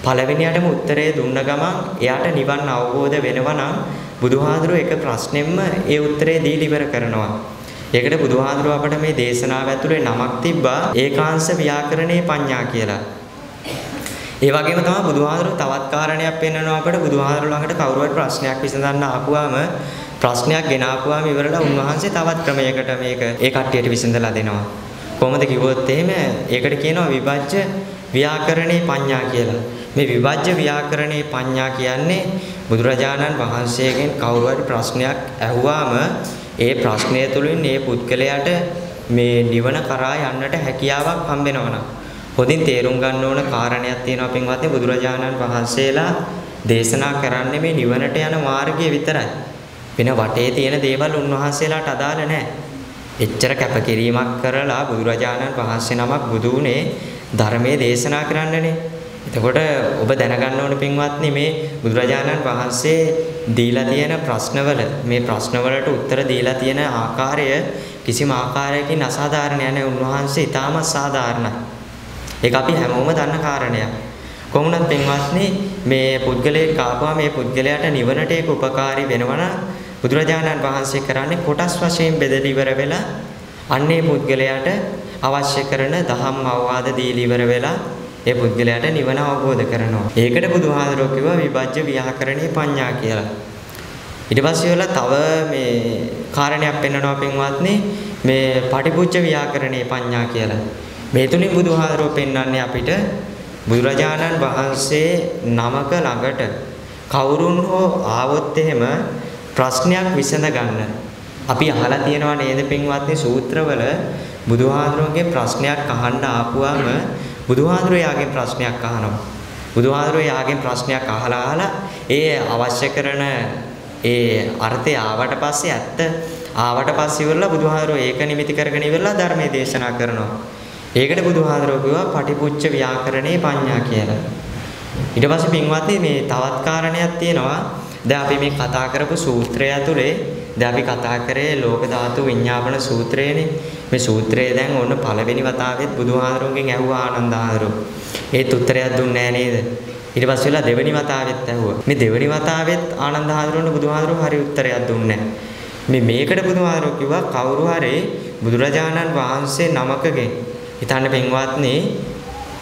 පළවෙනියටම උත්තරේ දුන්න ගමන් එයාට නිවන් අවබෝධ වෙනවා නම් බුදුහාඳුරෝ එක ප්‍රශ්නෙම්ම ඒ උත්තරේ දීලා ඉවර කරනවා. ඒකට බුදුහාඳුරෝ අපට මේ දේශනාව ඇතුලේ නමක් තිබ්බා ඒකාංශ ව්‍යාකරණේ පඤ්ඤා කියලා. ඒ වගේම තමයි බුදුහාඳුරෝ තවත් කාරණයක් පෙන්වනවා අපට බුදුහාඳුරෝ ළඟට කවුරු හරි ප්‍රශ්නයක් විසඳන්න ආපුවාම ප්‍රශ්නයක් ගෙන ආපුවාම ඉවරලා උන්වහන්සේ තවත් ක්‍රමයකට මේක ඒ කට්ටියට විසඳලා දෙනවා. කොහොමද කිව්වොත් එහෙම ඒකට කියනවා විභජ්‍ය ව්‍යාකරණේ පඤ්ඤා කියලා. මේ විභජ්‍ය ව්‍යාකරණේ පඤ්ඤා කියන්නේ බුදුරජාණන් වහන්සේගෙන් කවුරු හරි ප්‍රශ්නයක් ඇහුවාම ඒ ප්‍රශ්නය තුළින් මේ පුද්ගලයාට මේ නිවන කරා යන්නට හැකියාවක් හම්බෙනවා හොඳින් තේරුම් ගන්න ඕන කාරණයක් තියෙනවා පින්වත්නි බුදුරජාණන් වහන්සේලා දේශනා කරන්නේ මේ නිවනට යන මාර්ගය විතරයි. වෙන වටේ තියෙන දේවල් උන්වහන්සේලාට අදාළ නැහැ. එච්චර කැපකිරීමක් කරලා බුදුරජාණන් වහන්සේ නමක් බුදු වුණේ ධර්මයේ දේශනා කරන්නනේ. එතකොට ඔබ දැනගන්න ඕන පින්වත්නි මේ බුදුරජාණන් වහන්සේ දීලා තියෙන ප්‍රශ්නවල මේ ප්‍රශ්නවලට උත්තර දීලා තියෙන ආකාරය කිසිම ආකාරයකින් අසාධාරණයක් නැහැ. උන්වහන්සේ ඊටාම සාධාරණයි. ඒක අපි හැමෝම දන්න කාරණයක්. කොහොමද පින්වත්නි මේ පුද්ගලයෙක් ආපුවා මේ පුද්ගලයාට නිවනට ඒක උපකාරී වෙනවනම් බුදුරජාණන් වහන්සේ කරන්නේ කොටස් වශයෙන් බෙදලා ඉවර වෙලා අන්නේ පුද්ගලයාට අවශ්‍ය කරන දහම් අවවාද දීලා ඉවර වෙලා ඒ පුද්ගලයාට නිවන අවබෝධ කරනවා. ඒකට බුදුහාඳුරෝ කිව්වා විභජ්‍ය ව්‍යාකරණේ පඤ්ඤා කියලා. ඊට පස්සේ වල තව මේ කාරණයක් පෙන්වනවා පින්වත්නි මේ පටිපුච්ච ව්‍යාකරණේ පඤ්ඤා කියලා. මේ තුලින් බුදුහාඳුරෝ පෙන්වන්නේ අපිට බුදුරජාණන් වහන්සේ නමක ළඟට කවුරුන් හෝ ආවොත් එහෙම ප්‍රශ්නයක් විසඳ ගන්න. අපි අහලා තියෙනවා නේද පින්වත්නි සූත්‍රවල බුදුහාඳුරෝගේ ප්‍රශ්නයක් අහන්න ආපුවාම බුදුහාඳුරෝ යාගෙන් ප්‍රශ්නයක් අහනවා. බුදුහාඳුරෝ යාගෙන් ප්‍රශ්නයක් අහලා අහලා ඒ අවශ්‍ය කරන ඒ අර්ථය ආවට පස්සේ ඇත්ත ආවට පස්සේ ඉවරලා බුදුහාඳුරෝ ඒක නිමිති කරගෙන ඉවරලා ධර්මයේ දේශනා කරනවා. ඒකට බුදුහාඳුරෝ කිව්වා පටිපුච්ච ව්‍යාකරණේ පඤ්ඤා කියලා. ඊට පස්සේ පින්වත්නි මේ තවත් කාරණයක් තියෙනවා. දැන් අපි මේ කතා කරපු සූත්‍රය ඇතුලේ දැන් අපි කතා කරේ ලෝක ධාතු විඤ්ඤාපන සූත්‍රයනේ. මේ සූත්‍රය දැන් ඔන්න පළවෙනි වතාවෙත් බුදුහාඳුරුන්ගෙන් ඇහුවා ආනන්දහාඳුරු. ඒත් උත්තරයක් දුන්නේ නැහැ නේද? ඊට පස්සේ වෙලා දෙවෙනි වතාවෙත් ඇහුවා. මේ දෙවෙනි වතාවෙත් ආනන්දහාඳුරුන්ට බුදුහාඳුරු හරි උත්තරයක් දුන්නේ මේ මේකට බුදුහාඳුරු කිව්වා කවුරු හරි බුදුරජාණන් වහන්සේ නමකගෙන් හිතන්න පින්වත්නි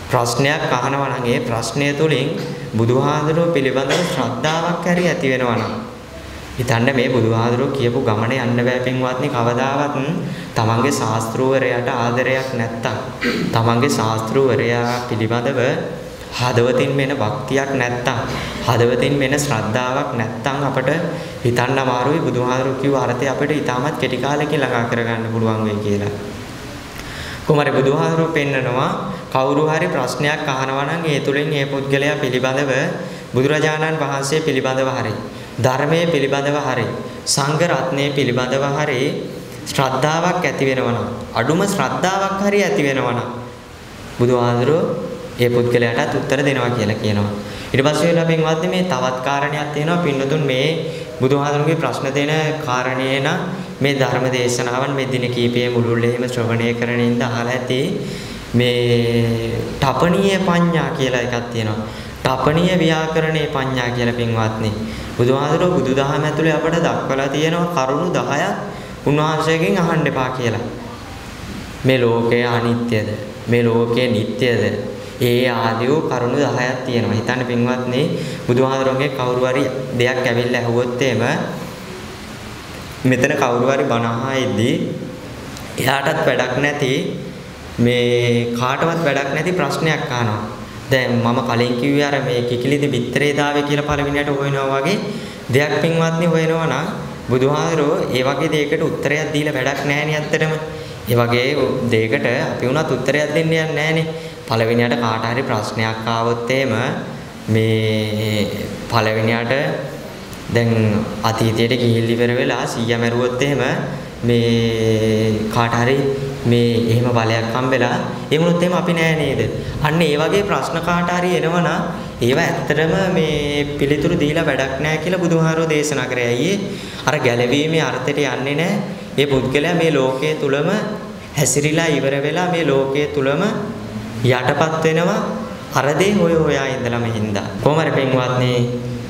ප්‍රශ්නයක් අහනවා නම් ඒ ප්‍රශ්නය තුලින් බුදුහාඳුරුව පිළිබඳව ශ්‍රද්ධාවක් ඇති ඇති වෙනවා නම් හිතන්න මේ බුදුහාඳුරෝ කියපු ගමනේ යන්න බෑ පින්වත්නි කවදාවත් තමන්ගේ ශාස්ත්‍රූවරයාට ආදරයක් නැත්තම් තමන්ගේ ශාස්ත්‍රූවරයා පිළිබඳව හදවතින් මෙන භක්තියක් නැත්තම් හදවතින් මෙන ශ්‍රද්ධාවක් නැත්තම් අපට හිතන්න අමාරුයි බුදුහාඳුරෝ කිව්ව අර්ථය අපිට ඊටමත් කෙටි කාලෙකින් ළඟා කරගන්න පුළුවන් වෙයි කියලා. කොහමද බුදුහාඳුරෝ පෙන්නනවා කවුරු හරි ප්‍රශ්නයක් අහනවා නම් ඒ තුලින් ඒ පුද්ගලයා පිළිබඳව බුදුරජාණන් වහන්සේ පිළිබඳව හරියි ධර්මයේ පිළිබඳව හරි සංඝ රත්නයේ පිළිබඳව හරි ශ්‍රද්ධාවක් ඇති වෙනවා අඩුම ශ්‍රද්ධාවක් හරි ඇති වෙනවා බුදුහාඳුරෝ ඒ පුද්ගලයාටත් උත්තර දෙනවා කියලා කියනවා ඊට පස්සේ වෙලා පින්වත්නි මේ තවත් කාරණයක් තියෙනවා පින්නතුන් මේ බුදුහාඳුරගේ ප්‍රශ්න දෙන කාරණේ නම් මේ ධර්ම දේශනාවන් මේ දින කීපයේ මුළුල්ලේම ශ්‍රවණය කරන ඉඳ අහලා ඇති මේ තපණීය පඤ්ඤා කියලා එකක් තියෙනවා. තපණීය ව්‍යාකරණේ පඤ්ඤා කියලා පින්වත්නි. බුදුහාමුදුරුවෝ බුදුදහම ඇතුලේ අපට දක්වලා තියෙනවා කරුණු 10ක් උන්වහන්සේගෙන් අහන්න එපා කියලා. මේ ලෝකය අනිත්‍යද? මේ ලෝකය නිට්ටයද? ඒ ආදී වූ කරුණු 10ක් තියෙනවා. හිතන්න පින්වත්නි බුදුහාමුදුරුවන්ගේ කවුරු හරි දෙයක් ඇවිල්ලා ඇහුවොත් එහෙම මෙතන කවුරු හරි බණ අහයිදී එයාටත් වැඩක් නැති මේ කාටවත් වැඩක් නැති ප්‍රශ්නයක් අහනවා. දැන් මම කලින් කිව්වේ අර මේ කිකිලිදි බිත්තරේ දාවේ කියලා පළවෙනියට හොයනවා වගේ දෙයක් පින්වත්නි හොයනවා නම් බුදුහාරෝ ඒ වගේ දෙයකට උත්තරයක් දීලා වැඩක් නැහැ නේ ඇත්තටම. ඒ වගේ දෙයකට අපි වුණත් උත්තරයක් දෙන්න යන්නේ නැහනේ. පළවෙනියට කාට හරි ප්‍රශ්නයක් ආවොත් එහෙම මේ පළවෙනියට දැන් අතීතයට ගිහිල් ඉවර වෙලා සීයා මැරුවොත් එහෙම මේ කාට හරි මේ එහෙම බලයක් හම්බෙලා ඒ වුණොත් එහෙම අපි නෑ නේද? අන්න ඒ වගේ ප්‍රශ්න කාට හරි එනවනම් ඒව ඇත්තටම මේ පිළිතුරු දීලා වැඩක් නෑ කියලා බුදුහාරෝ දේශනා කරේ. අයියේ අර ගැළවීමේ අර්ථයට යන්නේ නෑ. ඒ පුද්ගලයා මේ ලෝකයේ තුලම හැසිරීලා ඉවර වෙලා මේ ලෝකයේ තුලම යටපත් වෙනවා අර දේ හොය හොයා ඉඳලාම හින්දා. කොහොම හරි පින්වත්නි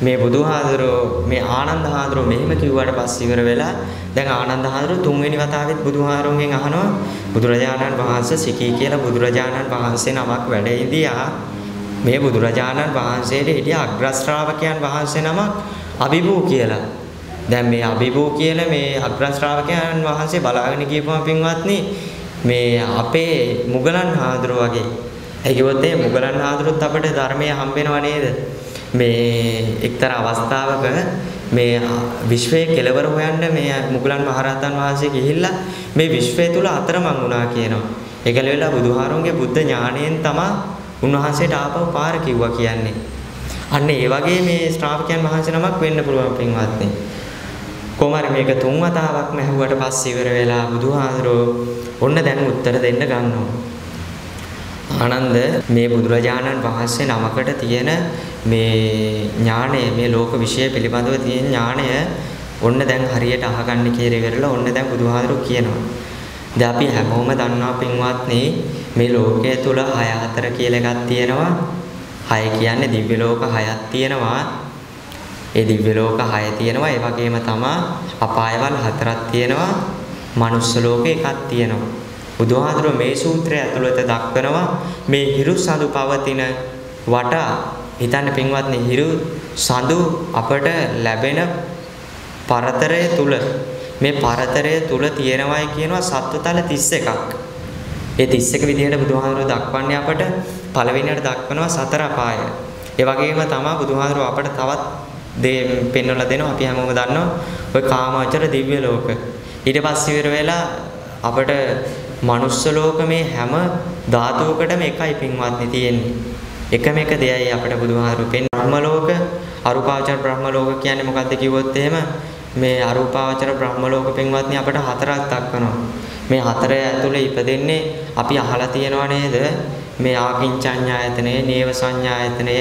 මේ බුදුහාඳුරෝ මේ ආනන්ද හාඳුරෝ මෙහෙම කිව්වට පස්සේ ඉවර වෙලා දැන් ආනන්ද හාඳුරෝ තුන්වෙනි වතාවෙත් බුදුහාරෝගෙන් අහනවා. බුදුරජාණන් වහන්සේ සිකී කියලා බුදුරජාණන් වහන්සේ නමක් වැඩ ඉඳියා මේ බුදුරජාණන් වහන්සේට හිටිය අග්‍ර ශ්‍රාවකයන් වහන්සේ නමක් අභිභූ කියලා. දැන් මේ අභිභූ කියලා මේ අග්‍ර ශ්‍රාවකයන් වහන්සේ බලාගෙන ගියපුවම පින්වත්නි මේ අපේ මුගලන් හාඳුරෝ වගේ. ඒ කිව්වොත් ඒ මුගලන් හාඳුරුත් අපිට ධර්මයේ හම්බෙනව නේද? මේ එක්තරා අවස්ථාවක මේ විශ්වයේ කෙලවර හොයන්න මේ මුගලන් මහරහතන් වහන්සේ ගිහිල්ලා මේ විශ්වය තුල අතරමං වුණා කියනවා. ඒකල වෙලා බුදුහාරුන්ගේ බුද්ධ ඥාණයෙන් තමයි උන්වහන්සේට ආපහු පාර කිව්වා කියන්නේ. අන්න ඒ වගේ මේ ශ්‍රාවකයන් වහන්සේ නමක් වෙන්න පුළුවන් පින්වත්නි. කොමාරි මේක තුන් වතාවක්ම ඇහුවට පස්සේ ඉවර වෙලා බුදුහාඳුරෝ ඔන්න දැන් උත්තර දෙන්න ගන්නවා. ආනන්ද මේ බුදුරජාණන් වහන්සේ නමකට තියෙන මේ ඥාණය මේ ලෝක විශ්ය පිළිබඳව තියෙන ඥාණය ඔන්න දැන් හරියට අහගන්න කියලා ඉවරලා ඔන්න දැන් බුදුහාඳුරු කියනවා. දැන් අපි හැමෝම දන්නවා පින්වත්නි මේ ලෝකයේ තුල 6 4 කියලා එකක් තියෙනවා. 6 කියන්නේ දිව්‍ය ලෝක 6ක් තියෙනවා. ඒ දිව්‍ය ලෝක 6 තියෙනවා. ඒ වගේම තමයි අපායවල 4ක් තියෙනවා. මනුස්ස ලෝක එකක් තියෙනවා. බුදුහාඳුර මේ සූත්‍රය ඇතුළත දක්වනවා මේ හිරු සඳු පවතින වටා හිතන්න පින්වත්නි හිරු සඳු අපට ලැබෙන පරතරය තුල මේ පරතරය තුල තියෙනවයි කියනවා සත්වතල 31ක්. ඒ 31 විදිහට බුදුහාඳුර දක්වන්නේ අපට පළවෙනියට දක්වනවා සතර අපාය. ඒ වගේම තමයි බුදුහාඳුර අපට තවත් දේ පෙන්වලා දෙනවා අපි හැමෝම දන්නවා ඔය කාමාචර දිව්‍ය ලෝක. ඊට පස්සේ ඉවර වෙලා අපට මනුස්ස ලෝකමේ හැම ධාතුවකටම එකයි පින්වත්නි තියෙන්නේ. එකම එක දෙයයි අපිට බුදුහාරු පෙන් බ්‍රහ්ම ලෝක අරූපාවචර බ්‍රහ්ම ලෝක කියන්නේ මොකද්ද කිව්වොත් එහෙම මේ අරූපාවචර බ්‍රහ්ම ලෝක පින්වත්නි අපිට හතරක් දක්වනවා. මේ හතර ඇතුලේ ඉපදෙන්නේ අපි අහලා තියෙනව නේද? මේ ආකින්චඤ්ඤායතනය, නේව සංඥායතනය,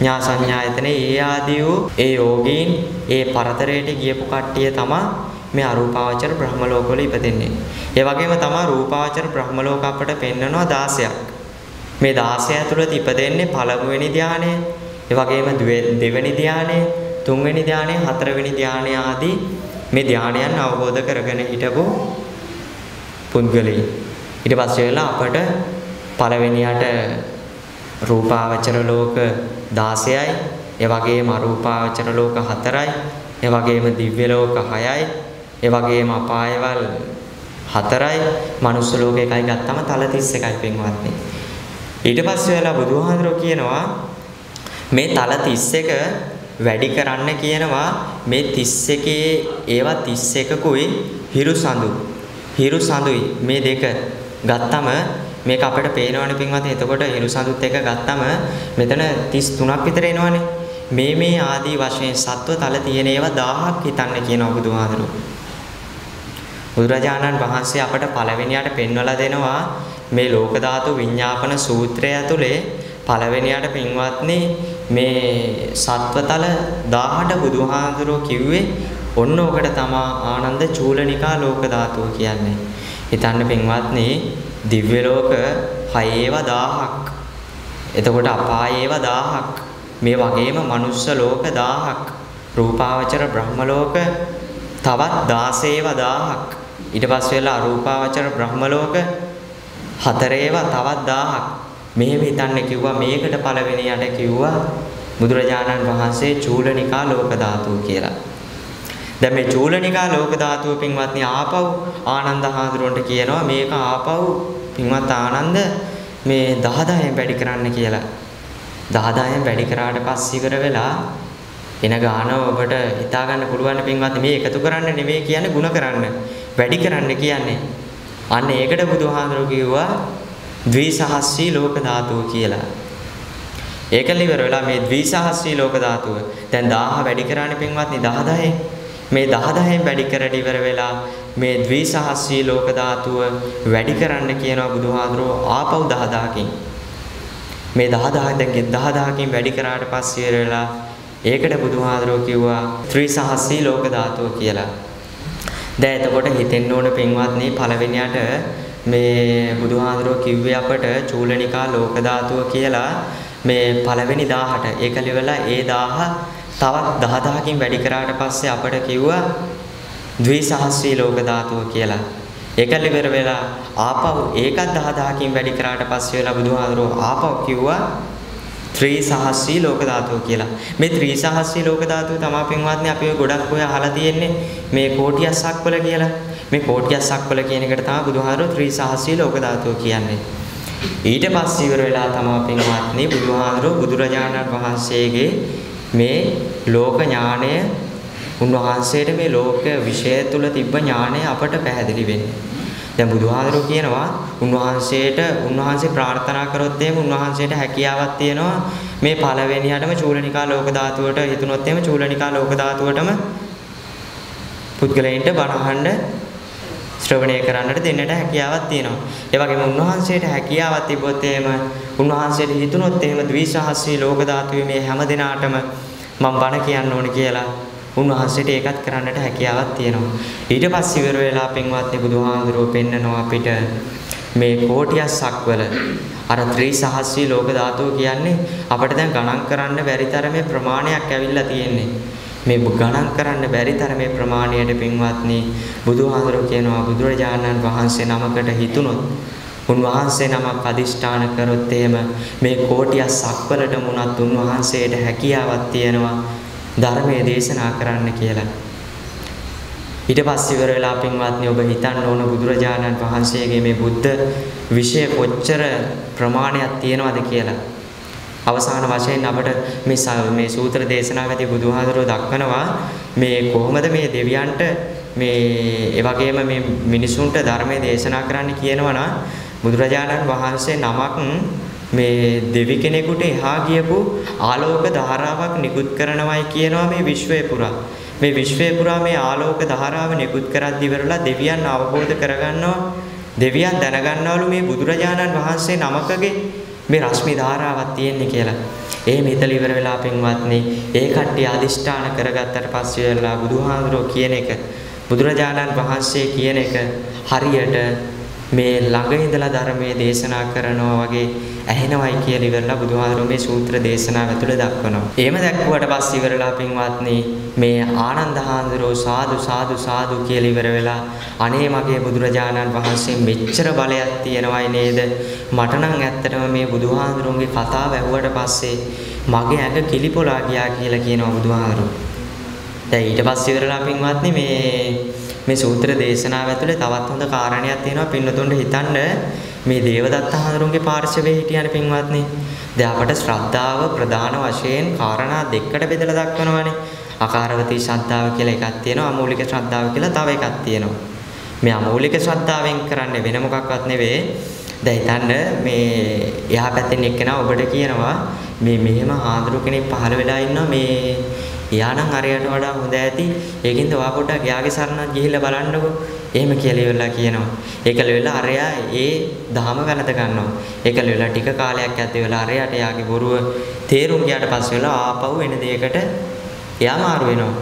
ඥා සංඥායතනය, ඒ ආදී වූ ඒ යෝගීන් ඒ පරතරයට ගියපු කට්ටිය තමයි මේ අරූපාවචර බ්‍රහ්ම ලෝකවල ඉපදෙන්නේ. ඒ වගේම තමයි රූපාවචර බ්‍රහ්ම ලෝක අපට පෙන්වනවා 16ක්. මේ 16 ඇතුළත ඉපදෙන්නේ පළමුවෙනි ධානය, ඒ වගේම දෙවෙනි ධානය, තුන්වෙනි ධානය, හතරවෙනි ධානය ආදී මේ ධානයන් අවබෝධ කරගෙන හිටපු පුද්ගලයන්. ඊට පස්සේ වෙලා අපට පළවෙනියට රූපාවචර ලෝක 16යි, ඒ වගේම අරූපාවචර ලෝක 4යි, ඒ වගේම දිව්‍ය ලෝක 6යි, ඒ වගේම අපායවල 4යි, මනුස්ස ලෝක 1යි ගත්තම තල 31යි පින්වත්නි. ඊට පස්සේ වෙලා බුදුහාඳුරෝ කියනවා මේ තල 31 වැඩි කරන්න කියනවා මේ 31 ඒවා 31කුයි හිරු සඳු. හිරු සඳුයි මේ දෙක ගත්තම මේක අපිට පේනවනේ පින්වත්නි. එතකොට හිරු සඳුත් එක ගත්තම මෙතන 33ක් විතර එනවනේ. මේ මේ ආදී වශයෙන් සත්ව තල තියෙන ඒවා 1000ක් හිතන්න කියනවා බුදුහාඳුරෝ. බුදුරජාණන් වහන්සේ අපට පළවෙනියට පෙන්වලා දෙනවා මේ ලෝක ධාතු විඤ්ඤාපන සූත්‍රය ඇතුලේ පළවෙනියට පින්වත්නි මේ සත්වතල 18 බුදුහාඳුරෝ කිව්වේ ඔන්න ඔකට තමා ආනන්ද චූලනිකා ලෝක ධාතුව කියන්නේ. හිතන්න පින්වත්නි දිව්‍ය ලෝක හයේව 1000ක්. එතකොට අපායේව 1000ක්. මේ වගේම මනුස්ස ලෝක 1000ක්. රූපාවචර බ්‍රහ්ම ලෝක තවත් 16ව 1000ක්. ඊට පස්සේ වෙලා අරූපාවචර බ්‍රහ්ම ලෝක හතරේව තවත් 1000ක්. මෙහෙම හිතන්න කිව්වා මේකට පළවෙනියට කිව්වා බුදුරජාණන් වහන්සේ චූලනිකා ලෝක ධාතුව කියලා. දැන් මේ චූලනිකා ලෝක ධාතුව පින්වත්නි ආපහු ආනන්ද හාමුදුරන්ට කියනවා මේක ආපහු පින්වත් ආනන්ද මේ 10000න් වැඩි කරන්න කියලා. 10000න් වැඩි කරාට පස්සේ ඉවර වෙලා එන ගාන ඔබට හිතා ගන්න පුළුවන් පින්වත්නි මේ එකතු කරන්න නෙමෙයි කියන්නේ ಗುಣ කරන්න. වැඩි කරන්න කියන්නේ. අන්න ඒකට බුදුහාඳුරු කිව්වා ද්විසහස්සී ලෝක ධාතුව කියලා. ඒකල ඉවර වෙලා මේ ද්විසහස්සී ලෝක ධාතුව දැන් 1000 වැඩි කරානේ පින්වත්නි 10000 මේ 10000න් වැඩි කරලා ඉවර වෙලා මේ ද්විසහස්සී ලෝක ධාතුව වැඩි කරන්න කියනවා බුදුහාඳුරෝ ආපහු 10000කින් මේ 10000 දැන් 10000කින් වැඩි කරාට පස්සේ ඉවර වෙලා ඒකට බුදුහාඳුරෝ කිව්වා ත්‍රිසහස්සී ලෝක ධාතුව කියලා දැන් එතකොට හිතෙන්න ඕන පින්වත්නි පළවෙනියට මේ බුදුහාඳුරෝ කිව්වේ අපට චූලනිකා ලෝක ධාතුව කියලා මේ පළවෙනි 1000ට ඒක liverලා ඒ 1000 තවත් 10000කින් වැඩි කරාට පස්සේ අපට කිව්වා ද්විසහස්‍රී ලෝක ධාතුව කියලා. ඒක liver වෙලා ආපහු ඒකත් 10000කින් වැඩි කරාට පස්සේ වෙලා බුදුහාඳුරෝ ආපහු කිව්වා ත්‍රිසහස්‍රී ලෝක ධාතුව කියලා. මේ ත්‍රිසහස්‍රී ලෝක ධාතුව තමයි පින්වත්නි අපි ඔය ගොඩක් ඔය අහලා තියෙන්නේ මේ කෝටියක් සක්වල කියලා. මේ කෝටියක් සක්වල කියන එකට තමයි බුදුහාරෝ ත්‍රිසහස්‍රී ලෝක ධාතුව කියන්නේ. ඊට පස්සේ ඉවර වෙලා තමයි පින්වත්නි බුදුහාරෝ බුදුරජාණන් වහන්සේගේ මේ ලෝක ඥාණය උන්වහන්සේට මේ ලෝක විෂය තුල තිබ්බ ඥාණය අපට පැහැදිලි වෙන්නේ. දැන් බුදුහාඳුරෝ කියනවා උන්වහන්සේට උන්වහන්සේ ප්‍රාර්ථනා කරොත් එහෙම උන්වහන්සේට හැකියාවක් තියෙනවා මේ පළවෙනියටම චූලනිකා ලෝක ධාතුවට හිතුනොත් එහෙම චූලනිකා ලෝක ධාතුවටම පුද්ගලයන්ට බණහඬ ශ්‍රවණය කරන්නට දෙන්නට හැකියාවක් තියෙනවා. ඒ වගේම උන්වහන්සේට හැකියාවක් තිබ්බොත් එහෙම උන්වහන්සේට හිතුනොත් එහෙම ද්විසහස්‍රී ලෝක ධාතුවේ මේ හැම දිනාටම මම බණ කියන්න ඕන කියලා උන්වහන්සේට ඒකත් කරන්නට හැකියාවක් තියෙනවා. ඊට පස්සේ ඉවර වෙලා පින්වත්නි බුදුහාඳුරෝ පෙන්නනවා අපිට මේ කෝටියක් සක්වල අර ත්‍රිසහස්‍රී ලෝක ධාතුව කියන්නේ අපිට දැන් ගණන් කරන්න බැරි තරමේ ප්‍රමාණයක් ඇවිල්ලා තියෙන්නේ. මේ ගණන් කරන්න බැරි තරමේ ප්‍රමාණයට පින්වත්නි බුදුහාඳුරෝ කියනවා බුදුරජාණන් වහන්සේ නමකට හිතුනොත් උන්වහන්සේ නමක් අදිෂ්ඨාන කරොත් එහෙම මේ කෝටියක් සක්වලට මුණත් උන්වහන්සේට හැකියාවක් තියෙනවා ධර්මයේ දේශනා කරන්න කියලා. ඊට පස්සේ ඉවර වෙලා පින්වත්නි ඔබ හිතන්න ඕන බුදුරජාණන් වහන්සේගේ මේ බුද්ධ විෂය කොච්චර ප්‍රමාණයක් තියෙනවද කියලා. අවසාන වශයෙන් අපට මේ මේ සූත්‍ර දේශනාවේදී බුදුහාඳුරෝ දක්වනවා මේ කොහොමද මේ දෙවියන්ට මේ ඒ වගේම මේ මිනිසුන්ට ධර්මයේ දේශනා කරන්න කියනවා නම් බුදුරජාණන් වහන්සේ නමක් මේ දෙවි කෙනෙකුට එහා ගියපු ආලෝක ධාරාවක් නිකුත් කරනවයි කියනවා මේ විශ්වය පුරා. මේ විශ්වය පුරා මේ ආලෝක ධාරාව නිකුත් කරද්දි ඉවරලා දෙවියන් අවබෝධ කරගන්නවා. දෙවියන් දැනගන්නවලු මේ බුදුරජාණන් වහන්සේ නමකගේ මේ රශ්මි ධාරාවක් තියෙන්නේ කියලා. එහෙම හිතලා ඉවර වෙලා පින්වත්නි, ඒ කට්ටිය අදිෂ්ඨාන කරගත්තට පස්සේ වෙලා බුදුහාඳුරෝ කියන එක බුදුරජාණන් වහන්සේ කියන එක හරියට මේ ළඟ ඉඳලා ධර්මයේ දේශනා කරනවා වගේ ඇහෙනවයි කියලා ඉවරලා බුදුහාමුදුරුවෝ මේ සූත්‍ර දේශනාව ඇතුළේ දක්වනවා. එහෙම දැක්කුවට පස්සේ ඉවරලා පින්වත්නි මේ ආනන්ද හාමුදුරුවෝ සාදු සාදු සාදු කියලා ඉවර වෙලා අනේ මගේ බුදුරජාණන් වහන්සේ මෙච්චර බලයක් තියෙනවයි නේද? මට නම් ඇත්තටම මේ බුදුහාමුදුරුවන්ගේ කතාව ඇහුවට පස්සේ මගේ ඇඟ කිලිපොලා ගියා කියලා කියනවා බුදුහාමුදුරුවෝ. දැන් ඊට පස්සේ ඉවරලා පින්වත්නි මේ මේ සූත්‍ර දේශනාව ඇතුලේ තවත් හොඳ කාරණයක් තියෙනවා පින්නතුන්ට හිතන්න. මේ දේවදත්ත හඳුරුන්ගේ පාර්ශවයේ හිටියන පින්වත්නි. දැන් අපට ශ්‍රද්ධාව ප්‍රධාන වශයෙන් කාරණා දෙකකට බෙදලා දක්වනවානේ. අකාරවතී ශ්‍රද්ධාව කියලා එකක් තියෙනවා අමූලික ශ්‍රද්ධාව කියලා තව එකක් තියෙනවා. මේ අමූලික ශ්‍රද්ධාවෙන් කරන්නේ වෙන මොකක්වත් නෙවෙයි. දැන් හිතන්න මේ එහා පැත්තෙන් එක්කෙනා ඔබට කියනවා මේ මෙහෙම ආඳුරු කෙනෙක් පහළ වෙලා ඉන්නවා මේ එයානම් අරයට වඩා හොඳ ඇති. ඒකින්ද ඔයා පොඩ්ඩක් එයාගේ සරණත් ගිහිල්ලා බලන්නකෝ. එහෙම කියලා ඉවරලා කියනවා. ඒකල වෙලා අරයා ඒ ධහම වැළඳ ගන්නවා. ඒකල වෙලා ටික කාලයක් ඇද්ද වෙලා අරයාට එයාගේ බොරුව තේරුම් ගියාට පස්සේ වෙලා ආපහු වෙන දෙයකට එයා මාරු වෙනවා.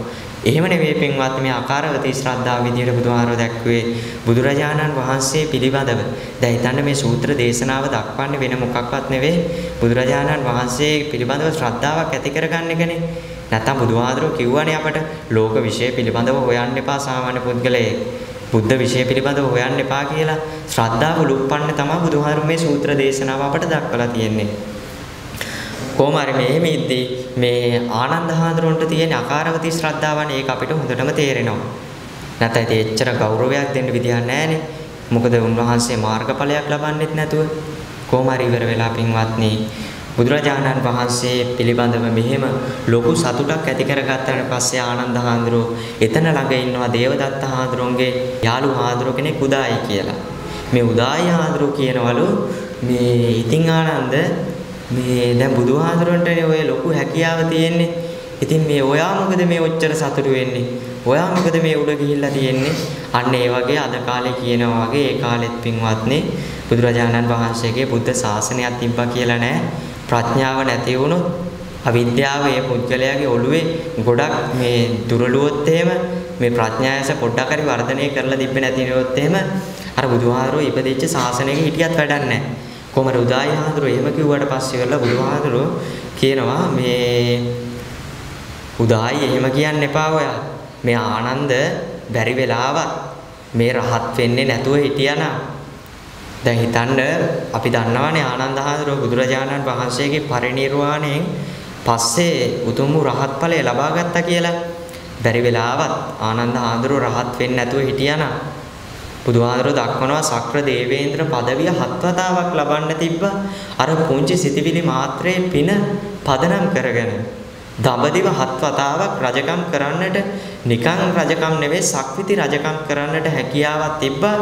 එහෙම නෙවෙයි පින්වත් මේ ආකාරවතී ශ්‍රද්ධාව විදියට බුදුහාරෝ දැක්වේ බුදුරජාණන් වහන්සේ පිළිබඳව. දැන් හිතන්න මේ සූත්‍ර දේශනාව දක්වන්නේ වෙන මොකක්වත් නෙවෙයි බුදුරජාණන් වහන්සේ පිළිබඳව ශ්‍රද්ධාවක් ඇති කරගන්න එකනේ. නැත්තම් බුදුහාරෝ කිව්වනේ අපට ලෝක විශ්ය පිළිබඳව හොයන්න එපා සාමාන්‍ය පුද්ගලයෙක්. බුද්ධ විශ්ය පිළිබඳව හොයන්න එපා කියලා ශ්‍රද්ධාව ලුප්පන්න තමයි බුදුහාරෝ මේ සූත්‍ර දේශනාව අපට දක්වලා තියෙන්නේ. කොහොම හරි මේ මෙද්දී මේ ආනන්ද හාමුදුරන්ට තියෙන අකාරවතී ශ්‍රද්ධාවනේ ඒක අපිට හොඳටම තේරෙනවා. නැත්නම් ඉතින් එච්චර ගෞරවයක් දෙන්න විදියක් නැහැනේ. මොකද උන්වහන්සේ මාර්ගඵලයක් ලබන්නෙත් නැතුව කොහොම හරි ඉවර වෙලා පින්වත්නි බුදුරජාණන් වහන්සේ පිළිබඳව මෙහෙම ලොකු සතුටක් ඇති කරගත්තාට පස්සේ ආනන්ද හාමුදුරුවෝ එතන ළඟ ඉන්නවා දේවදත්ත හාමුදුරුවන්ගේ යාළු හාමුදුරුවෝ කෙනෙක් උදායි කියලා. මේ උදායි හාමුදුරුවෝ කියනවලු මේ ඉතින් ආනන්ද මේ දැන් බුදුහාඳුරන්ටනේ ඔය ලොකු හැකියාව තියෙන්නේ. ඉතින් මේ ඔයා මොකද මේ ඔච්චර සතුටු වෙන්නේ? ඔයා මොකද මේ උඩ ගිහිල්ලා තියෙන්නේ? අන්න ඒ වගේ අද කාලේ කියනවා වගේ ඒ කාලෙත් පින්වත්නි බුදුරජාණන් වහන්සේගේ බුද්ධ ශාසනයක් තිබ්බා කියලා නෑ. ප්‍රඥාව නැති වුණොත් අවිද්‍යාව ඒ පුද්ගලයාගේ ඔළුවේ ගොඩක් මේ දුරලුවොත් එහෙම මේ ප්‍රඥායස පොඩ්ඩක් හරි වර්ධනය කරලා තිබ්බේ නැති නෝත් එහෙම අර බුදුහාරෝ ඉපදෙච්ච ශාසනයක හිටියත් වැඩක් නැහැ. කොහමද උදායි හාමුදුරුවෝ එහෙම කිව්වට පස්සේ වෙලා බුදුහාමුදුරුවෝ කියනවා මේ උදායි එහෙම කියන්න එපා ඔයා. මේ ආනන්ද බැරි වෙලාවත් මේ රහත් වෙන්නේ නැතුව හිටියානම් දැන් හිතන්න අපි දන්නවනේ ආනන්ද හාමුදුරුවෝ බුදුරජාණන් වහන්සේගේ පරිණිරවාණයෙන් පස්සේ උතුම් රහත් ඵලය ලබා ගත්තා කියලා. බැරි වෙලාවත් ආනන්ද හාමුදුරුවෝ රහත් වෙන්නේ නැතුව හිටියානම් බුදුහාඳුර දක්වනවා සක්‍ර දේවේන්ද්‍ර পদවිය හත්වතාවක් ලබන්න තිබ්බ අර පුංචි සිටිවිලි මාත්‍රයේ පින පදනම් කරගෙන දඹදිව හත්වතාවක් රජකම් කරන්නට නිකං රජකම් නෙවෙයි සක්විති රජකම් කරන්නට හැකියාවක් තිබ්බා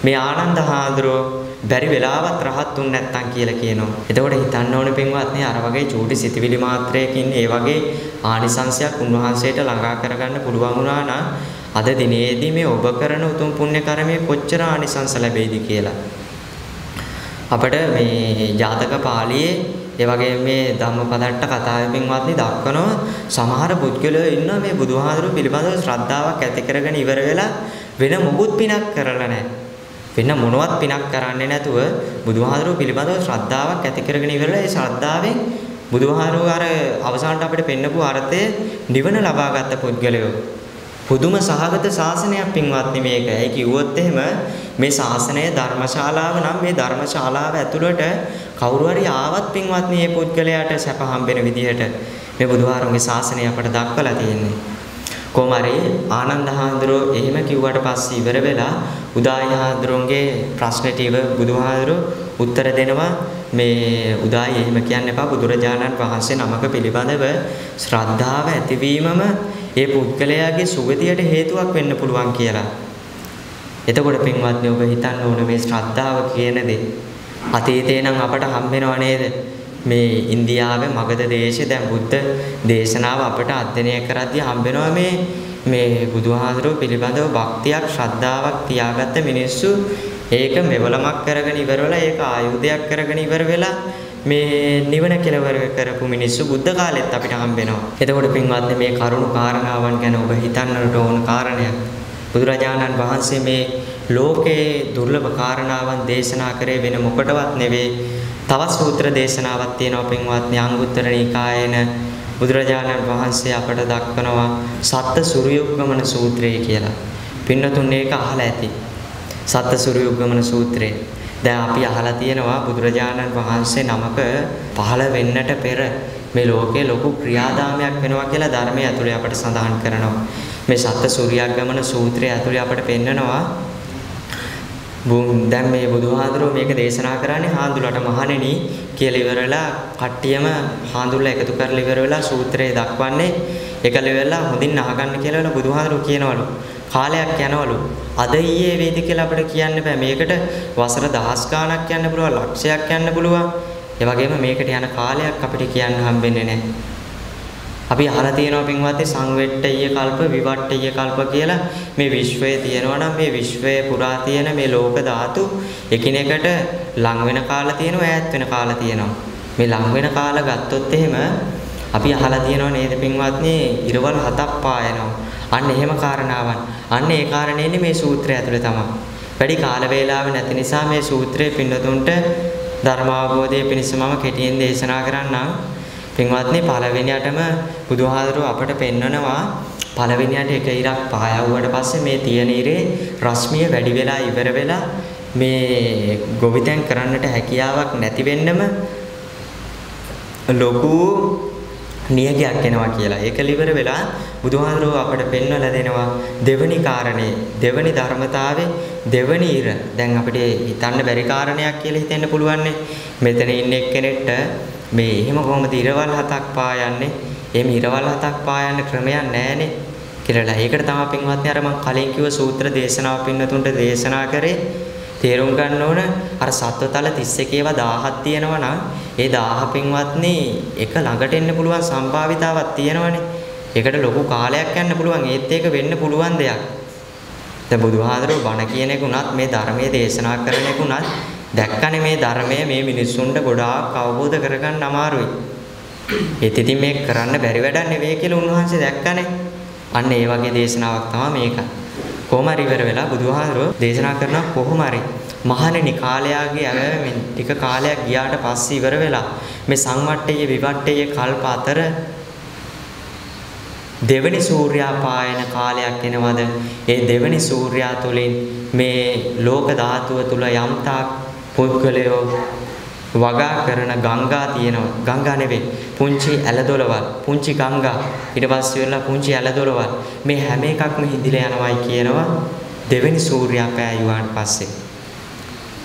මේ ආනන්ද හාඳුරෝ බැරි වෙලාවත් රහත් උන් නැත්තම් කියලා කියනවා. එතකොට හිතන්න ඕනේ පින්වත්නි අර වගේ චූටි සිටිවිලි මාත්‍රයකින් ඒ වගේ ආනිසංශයක් උන්වහන්සේට ළඟා කරගන්න පුළුවන් වුණා නම් අද දිනේදී මේ ඔබ කරන උතුම් පුණ්‍ය කර්මයේ කොච්චර ආනිසංස ලැබෙයිද කියලා. අපිට මේ ජාතක පාළියේ ඒ වගේ මේ ධම්මපදට්ට කතාවෙන් වත්නි දක්වනවා සමහර පුද්ගලයෝ ඉන්නවා මේ බුදුහාඳුරු පිළිබඳව ශ්‍රද්ධාවක් ඇති කරගෙන ඉවර වෙලා වෙන මොකුත් පිනක් කරලා නැහැ. වෙන මොනවත් පිනක් කරන්නේ නැතුව බුදුහාඳුරු පිළිබඳව ශ්‍රද්ධාවක් ඇති කරගෙන ඉවරලා ඒ ශ්‍රද්ධාවෙන් බුදුහාඳුරු අර අවසානට අපිට පෙන්නපු අර්ථය නිවන ලබාගත් පුද්ගලයෝ පුදුම සහගත ශාසනයක් පින්වත්නි මේක. ඒ කිව්වොත් එහෙම මේ ශාසනය ධර්මශාලාව නම් මේ ධර්මශාලාව ඇතුළට කවුරු හරි ආවත් පින්වත්නි මේ පුද්ගලයාට සැප හම්බෙන විදිහට මේ බුදුහාරුන්ගේ ශාසනය අපට දක්වලා තියෙන්නේ. කොමාරි ආනන්ද හාමුදුරුවෝ එහෙම කිව්වට පස්සේ ඉවර වෙලා උදායි හාමුදුරුවන්ගේ ප්‍රශ්නෙට ඉව බුදුහාමුදුරුවෝ උත්තර දෙනවා මේ උදායි එහෙම කියන්න එපා බුදුරජාණන් වහන්සේ නමක පිළිබඳව ශ්‍රද්ධාව ඇතිවීමම ඒ පුද්ගලයාගේ සුගතියට හේතුවක් වෙන්න පුළුවන් කියලා. එතකොට පින්වත්නි ඔබ හිතන්න ඕන මේ ශ්‍රද්ධාව කියන දේ අතීතේ නම් අපට හම්බෙනව නේද? මේ ඉන්දියාවේ මගධ දේශේ දැන් බුද්ධ දේශනාව අපට අධ්‍යයනය කරද්දී හම්බෙනවා මේ මේ බුදුහාඳුරෝ පිළිබඳව භක්තියක් ශ්‍රද්ධාවක් තියාගත්ත මිනිස්සු ඒක මෙවලමක් කරගෙන ඉවර වෙලා ඒක ආයුධයක් කරගෙන ඉවර වෙලා මේ නිවන කෙලවර කරපු මිනිස්සු බුද්ධ කාලෙත් අපිට හම්බෙනවා. එතකොට පින්වත්නි මේ කරුණු කාරණාවන් ගැන ඔබ හිතන්නට ඕන කාරණයක්. බුදුරජාණන් වහන්සේ මේ ලෝකේ දුර්ලභ කාරණාවන් දේශනා කරේ වෙන මොකටවත් නෙවෙයි. තවත් සූත්‍ර දේශනාවක් තියෙනවා පින්වත්නි අංගුත්තර නිකායේන බුදුරජාණන් වහන්සේ අපට දක්වනවා සත්ත්‍ය සූර්යුග්ගමන සූත්‍රය කියලා. පින්නතුන් ඒක අහලා ඇති. සත්ත්‍ය සූර්යුග්ගමන සූත්‍රය. දැන් අපි අහලා තියෙනවා බුදුරජාණන් වහන්සේ නමක පහළ වෙන්නට පෙර මේ ලෝකේ ලොකු ක්‍රියාදාමයක් වෙනවා කියලා ධර්මයේ ඇතුලේ අපට සඳහන් කරනවා. මේ සත්ත්‍ය සූර්යග්ගමන සූත්‍රය ඇතුලේ අපට පෙන්නනවා දැන් මේ බුදුහාඳුරෝ මේක දේශනා කරන්නේ හාඳුලට මහණෙනි කියලා ඉවරලා කට්ටියම හාඳුල්ලා එකතු කරලා ඉවර වෙලා සූත්‍රය දක්වන්නේ ඒකල වෙලා හොඳින් අහගන්න කියලා බුදුහාඳුරෝ කියනවලු කාලයක් යනවලු. අද ඊයේ වේද කියලා අපිට කියන්න බෑ. මේකට වසර දහස් ගාණක් යන්න පුළුවන්, ලක්ෂයක් යන්න පුළුවන්. ඒ වගේම මේකට යන කාලයක් අපිට කියන්න හම්බෙන්නේ නැහැ. අපි අහලා තියෙනවා පින්වත්නි සංවෙට්ටය කල්ප විවට්ටය කල්ප කියලා මේ විශ්වයේ තියෙනවා නම් මේ විශ්වයේ පුරා තියෙන මේ ලෝක ධාතු එකිනෙකට ලං වෙන කාල තියෙනවා ඈත් වෙන කාල තියෙනවා මේ ලං වෙන කාල ගත්තොත් එහෙම අපි අහලා තියෙනව නේද පින්වත්නි ඉරවල් හතක් පායනවා. අන්න එහෙම කාරණාවන්. අන්න ඒ කාරණේනේ මේ සූත්‍රය ඇතුලේ තමයි. වැඩි කාල වේලාව නැති නිසා මේ සූත්‍රයේ පින්නතුන්ට ධර්ම අවබෝධය පිණිස මම කෙටියෙන් දේශනා කරන්නම්. පින්වත්නි පළවෙනියටම බුදුහාඳුරෝ අපට පෙන්වනවා පළවෙනියට එක ඉරක් පායවුවට පස්සේ මේ තියෙන ඉරේ රශ්මිය වැඩි වෙලා ඉවර වෙලා මේ ගොවිතැන් කරන්නට හැකියාවක් නැති වෙන්නම ලොකු නියගයක් එනවා කියලා. ඒක liver වෙලා බුදුහාඳුරෝ අපට පෙන්වලා දෙනවා දෙවනි කාරණේ දෙවනි ධර්මතාවේ දෙවනි ඉර. දැන් අපිට හිතන්න බැරි කාරණයක් කියලා හිතෙන්න පුළුවන්නේ. මෙතන ඉන්න එක්කෙනෙක්ට මේ එහෙම කොහොමද ඉරවල් හතක් පායන්නේ? එහෙම ඉරවල් හතක් පායන්න ක්‍රමයක් නැහැනේ. කියලා. ඒකට තමයි පින්වත්නි අර මම කලින් කිව්ව සූත්‍ර දේශනාව පින්නතුන්ට දේශනා කරේ තේරුම් ගන්න ඕන අර සත්වතල 31 ඒවා 1000ක් තියෙනවා නම් ඒ 1000 පින්වත්නි එක ළඟට එන්න පුළුවන් සම්භාවිතාවක් තියෙනවනේ. ඒකට ලොකු කාලයක් යන්න පුළුවන්. ඒත් ඒක වෙන්න පුළුවන් දෙයක්. දැන් බුදුහාඳුරෝ බණ කියන එක උනත් මේ ධර්මයේ දේශනා කරන එක උනත් දැක්කනේ මේ ධර්මය මේ මිනිස්සුන්ට ගොඩාක් අවබෝධ කරගන්න අමාරුයි. ඒත් ඉතින් මේක කරන්න බැරි වැඩක් නෙවෙයි කියලා උන්වහන්සේ දැක්කනේ. අන්න ඒ වගේ දේශනාවක් තමයි මේක. කොහොම හරි ඉවර වෙලා බුදුහාමුදුරුවෝ දේශනා කරන කොහොම හරි මහණෙනි කාලයාගේ ඇවෑමෙන් ටික කාලයක් ගියාට පස්සේ ඉවර වෙලා මේ සංවට්ටයේ විවට්ටයේ කල්ප අතර දෙවනි සූර්යා පායන කාලයක් එනවද? ඒ දෙවනි සූර්යා තුලින් මේ ලෝක ධාතුව තුල යම්තාක් පුද්ගලයෝ වගා කරන ගංගා තියෙනවා. ගංගා නෙවෙයි. පුංචි ඇලදොලවල්, පුංචි ගංගා. ඊට පස්සේ වෙලා පුංචි ඇලදොලවල්. මේ හැම එකක්ම හිඳිලා යනවායි කියනවා දෙවෙනි සූර්යා පෑයුවාට පස්සේ.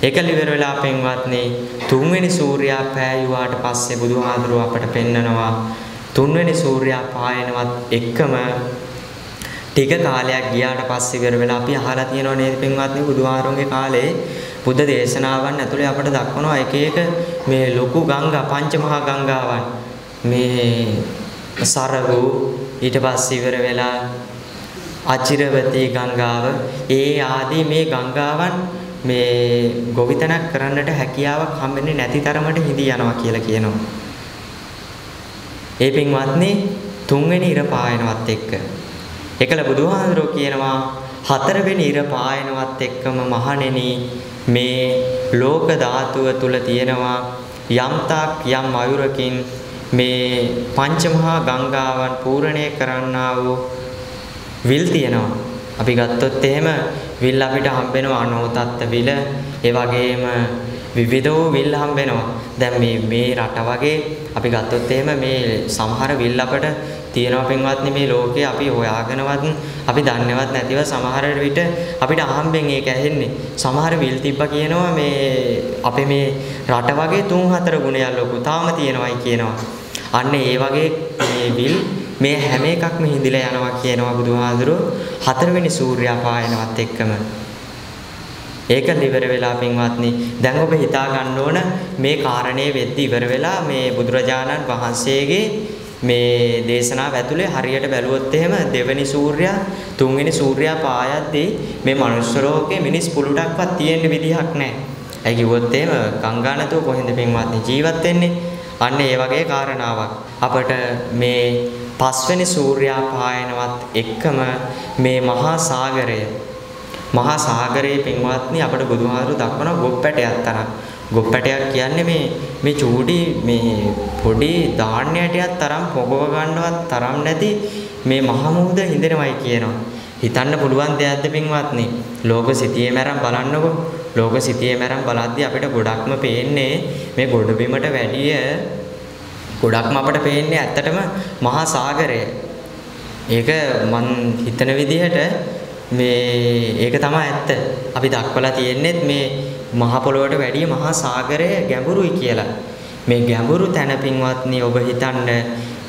ඒක liver වෙලා පෙන්වත්නි තුන්වෙනි සූර්යා පෑයුවාට පස්සේ බුදුහාඳුරුව අපට පෙන්නනවා තුන්වෙනි සූර්යා පායනවත් එක්කම ටික කාලයක් ගියාට පස්සේ ඉවර වෙලා අපි අහලා තියෙනව නේද පින්වත්නි බුදුහාරුන්ගේ කාලේ බුද්ධ දේශනාවන් ඇතුලේ අපට දක්වනවා එක එක මේ ලොකු ගංගා පංච මහා ගංගාවන්. මේ සරවු ඊට පස්සේ ඉවර වෙලා අචිරවතී ගංගාව. ඒ ආදී මේ ගංගාවන් මේ ගොවිතැනක් කරන්නට හැකියාවක් හම්බෙන්නේ නැති තරමට හිඳී යනවා කියලා කියනවා. ඒ පින්වත්නි තුන්වෙනි ඉර පායනවත් එක්ක. එකල බුදුහාඳුරෝ කියනවා හතරවෙනි ඉර පායනවත් එක්කම මහණෙනි මේ ලෝක ධාතුව තුල තියෙනවා යම්තාක් යම් අයුරකින් මේ පංචමහා ගංගාවන් පූර්ණේ කරන්නා වූ විල් තියෙනවා. අපි ගත්තොත් එහෙම විල් අපිට හම්බෙනවා අනෝතත්ත විල, ඒ වගේම විවිධ වූ විල් හම්බෙනවා. දැන් මේ මේ රට වගේ අපි ගත්තොත් එහෙම මේ සමහර විල් අපට තියෙනවා පින්වත්නි මේ ලෝකේ අපි හොයාගෙනවත් අපි දන්නේවත් නැතිව සමහර විට අපිට අහම්බෙන් ඒක ඇහෙන්නේ. සමහර විල් තිබ්බා කියනවා මේ අපේ මේ රට වගේ 3-4 ගුණයක් ලොකු තාම තියෙනවායි කියනවා. අන්න ඒ වගේ මේ විල් මේ හැම එකක්ම හිඳිලා යනවා කියනවා බුදුහාඳුරෝ. හතරවෙනි සූර්යා පායනවත් එක්කම. ඒක ඉවර වෙලා පින්වත්නි දැන් ඔබ හිතා ගන්න ඕන මේ කාරණේ වෙද්දි ඉවර වෙලා මේ බුදුරජාණන් වහන්සේගේ මේ දේශනාව ඇතුලේ හරියට බැලුවොත් එහෙම දෙවෙනි සූර්යයා තුන්වෙනි සූර්යයා පායද්දී මේ මනුස්ස ලෝකේ මිනිස් පුලුටක්වත් තියෙන්න විදිහක් නැහැ. ඒ කිව්වොත් එහෙම ගංගා නැතුව කොහෙන්ද පින්වත්නි ජීවත් වෙන්නේ? අන්න ඒ වගේ කාරණාවක්. අපට මේ පස්වෙනි සූර්යයා පායනවත් එක්කම මේ මහා සාගරය මහා සාගරයේ පින්වත්නි අපට බුදුහාරු දක්වන ගොප්පැටයක් තරම් ගොප්පැටයක් කියන්නේ මේ මේ චූටි මේ පොඩි ධාන්‍යයටයක් තරම් පොගව ගන්නවත් තරම් නැති මේ මහ මුහුද හිඳෙනවයි කියනවා. හිතන්න පුළුවන් දෙයක්ද පින්වත්නි? ලෝක සිටියේ මරන් බලන්නකො. ලෝක සිටියේ මරන් බලද්දී අපිට ගොඩක්ම පේන්නේ මේ ගොඩබිමට වැඩිය ගොඩක්ම අපට පේන්නේ ඇත්තටම මහා සාගරය. ඒක මන් හිතන විදිහට මේ ඒක තමයි ඇත්ත. අපි දක්වලා තියෙන්නේ මේ මහ පොළොවට වැඩිය මහා සාගරය ගැඹුරුයි කියලා. මේ ගැඹුරු තැන පින්වත්නි ඔබ හිතන්න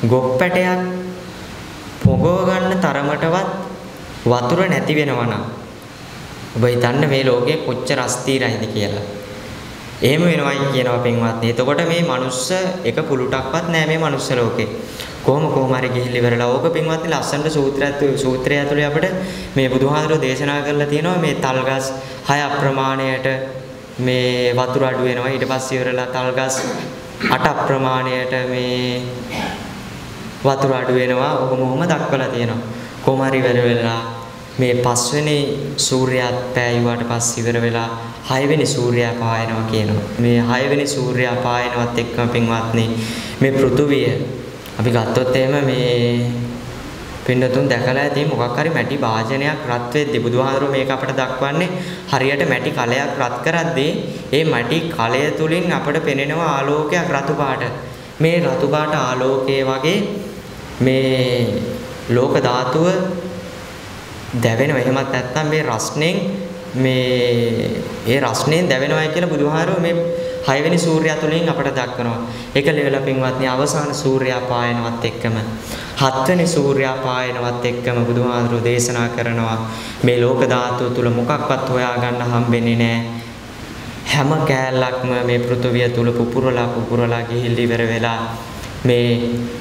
ගොප්පැටයක් පොගව ගන්න තරමටවත් වතුර නැති වෙනවා නම් ඔබ හිතන්න මේ ලෝකේ කොච්චර අස්තීරයිද කියලා. එහෙම වෙනවයි කියනවා පින්වත්නි. එතකොට මේ මනුස්ස එක පුලුටක්වත් නෑ මේ මනුස්ස ලෝකේ. කොහොම කොහොම හරි ගිහිල්ලා ඉවරලා ඕක පින්වත්නි ලස්සනට සූත්‍රයත් සූත්‍රය ඇතුලේ අපිට මේ බුදුහාඳුරෝ දේශනා කරලා තියෙනවා මේ තල්ගස් 6 අප්‍රමාණයට මේ වතුර අඩු වෙනවා ඊට පස්සේ ඉවරලා තල්ගස් 8 අප්‍රමාණයට මේ වතුර අඩු වෙනවා. ඔහොම ඔහොම දක්වලා තියෙනවා. කොහොම හරි ඉවර වෙලා මේ පස්වෙනි සූර්යයාත් පෑයුවාට පස්සේ ඉවර වෙලා හයවෙනි සූර්යයා පායනවා කියනවා. මේ හයවෙනි සූර්යයා පායනවත් එක්කම පින්වත්නි මේ පෘථුවිය අපි ගත්තොත් එහෙම මේ පින්නතුන් දැකලා ඇති මොකක් හරි මැටි වාජනයක් රත් වෙද්දී බුදුහාමුදුරුවෝ මේක අපට දක්වන්නේ හරියට මැටි කලයක් රත් කරද්දී ඒ මැටි කලය තුලින් අපට පෙනෙනවා ආලෝකයක් රතු පාට. මේ රතු පාට ආලෝකයේ වගේ මේ ලෝක ධාතුව දැවෙනවා. එහෙමත් නැත්නම් මේ රස්නෙන් මේ ඒ රස්නෙන් දැවෙනවායි කියලා බුදුහාරෝ මේ හයවෙනි සූර්යයා තුලින් අපට දක්වනවා. ඒක ලෙවල පින්වත්නි අවසාන සූර්යයා පායනවත් එක්කම හත්වෙනි සූර්යයා පායනවත් එක්කම බුදුහාඳුරු දේශනා කරනවා මේ ලෝක ධාතුව තුල මොකක්වත් හොයාගන්න හම්බෙන්නේ නැහැ. හැම කෑල්ලක්ම මේ පෘථුවිය තුල පුපුරලා පුපුරලා ගිහිල්ලා ඉවර වෙලා මේ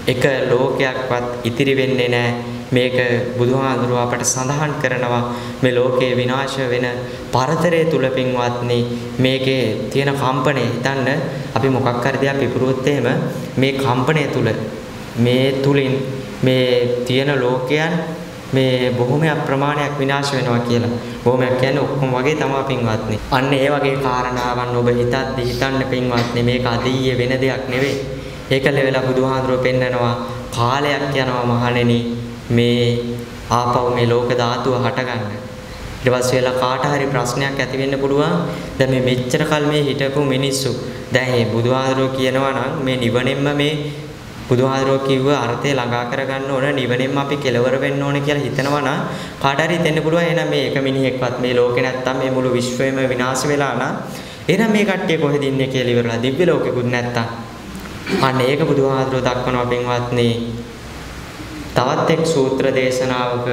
එක ලෝකයක්වත් ඉතිරි වෙන්නේ නැහැ. මේක බුදුහාඳුරුව අපට සඳහන් කරනවා මේ ලෝකේ විනාශ වෙන පරතරය තුල පින්වත්නි මේකේ තියෙන කම්පණය හිතන්න අපි මොකක් හරි දෙයක් පිපුරුවොත් එහෙම මේ කම්පණය තුල මේ තුලින් මේ තියෙන ලෝකයන් මේ බොහොමයක් ප්‍රමාණයක් විනාශ වෙනවා කියලා. බොහොමයක් කියන්නේ ඔක්කොම වගේ තමයි පින්වත්නි. අන්න ඒ වගේ කාරණාවන් ඔබ හිතද්දි හිතන්න පින්වත්නි මේක අදීය වෙන දෙයක් නෙවෙයි. ඒක ලෙවලා බුදුහාඳුරෝ පෙන්නනවා කාලයක් යනවා මහණෙනි මේ ආපහු මේ ලෝක ධාතුව හටගන්න. ඊට පස්සේ වෙලා කාට හරි ප්‍රශ්නයක් ඇති වෙන්න පුළුවන්. දැන් මේ මෙච්චර කල් මේ හිටපු මිනිස්සු දැන් මේ බුදුහාඳුරෝ කියනවා නම් මේ නිවනෙන්ම මේ බුදුහාඳුරෝ කිව්ව අර්ථය ළඟා කරගන්න ඕන නිවනෙන්ම අපි කෙලවර වෙන්න ඕන කියලා හිතනවා නම් කාට හරි හිතෙන්න පුළුවන් එහෙනම් මේ එක මිනිහෙක්වත් මේ ලෝකේ නැත්තම් මේ මුළු විශ්වයම විනාශ වෙලා නම් එහෙනම් මේ කට්ටිය කොහෙද ඉන්නේ කියලා ඉවරලා දිව්‍ය ලෝකෙකුත් නැත්තම් අන්න ඒක බුදුහාඳුරෝ දක්වනවා පින්වත්නි තවත් එක් සූත්‍ර දේශනාවක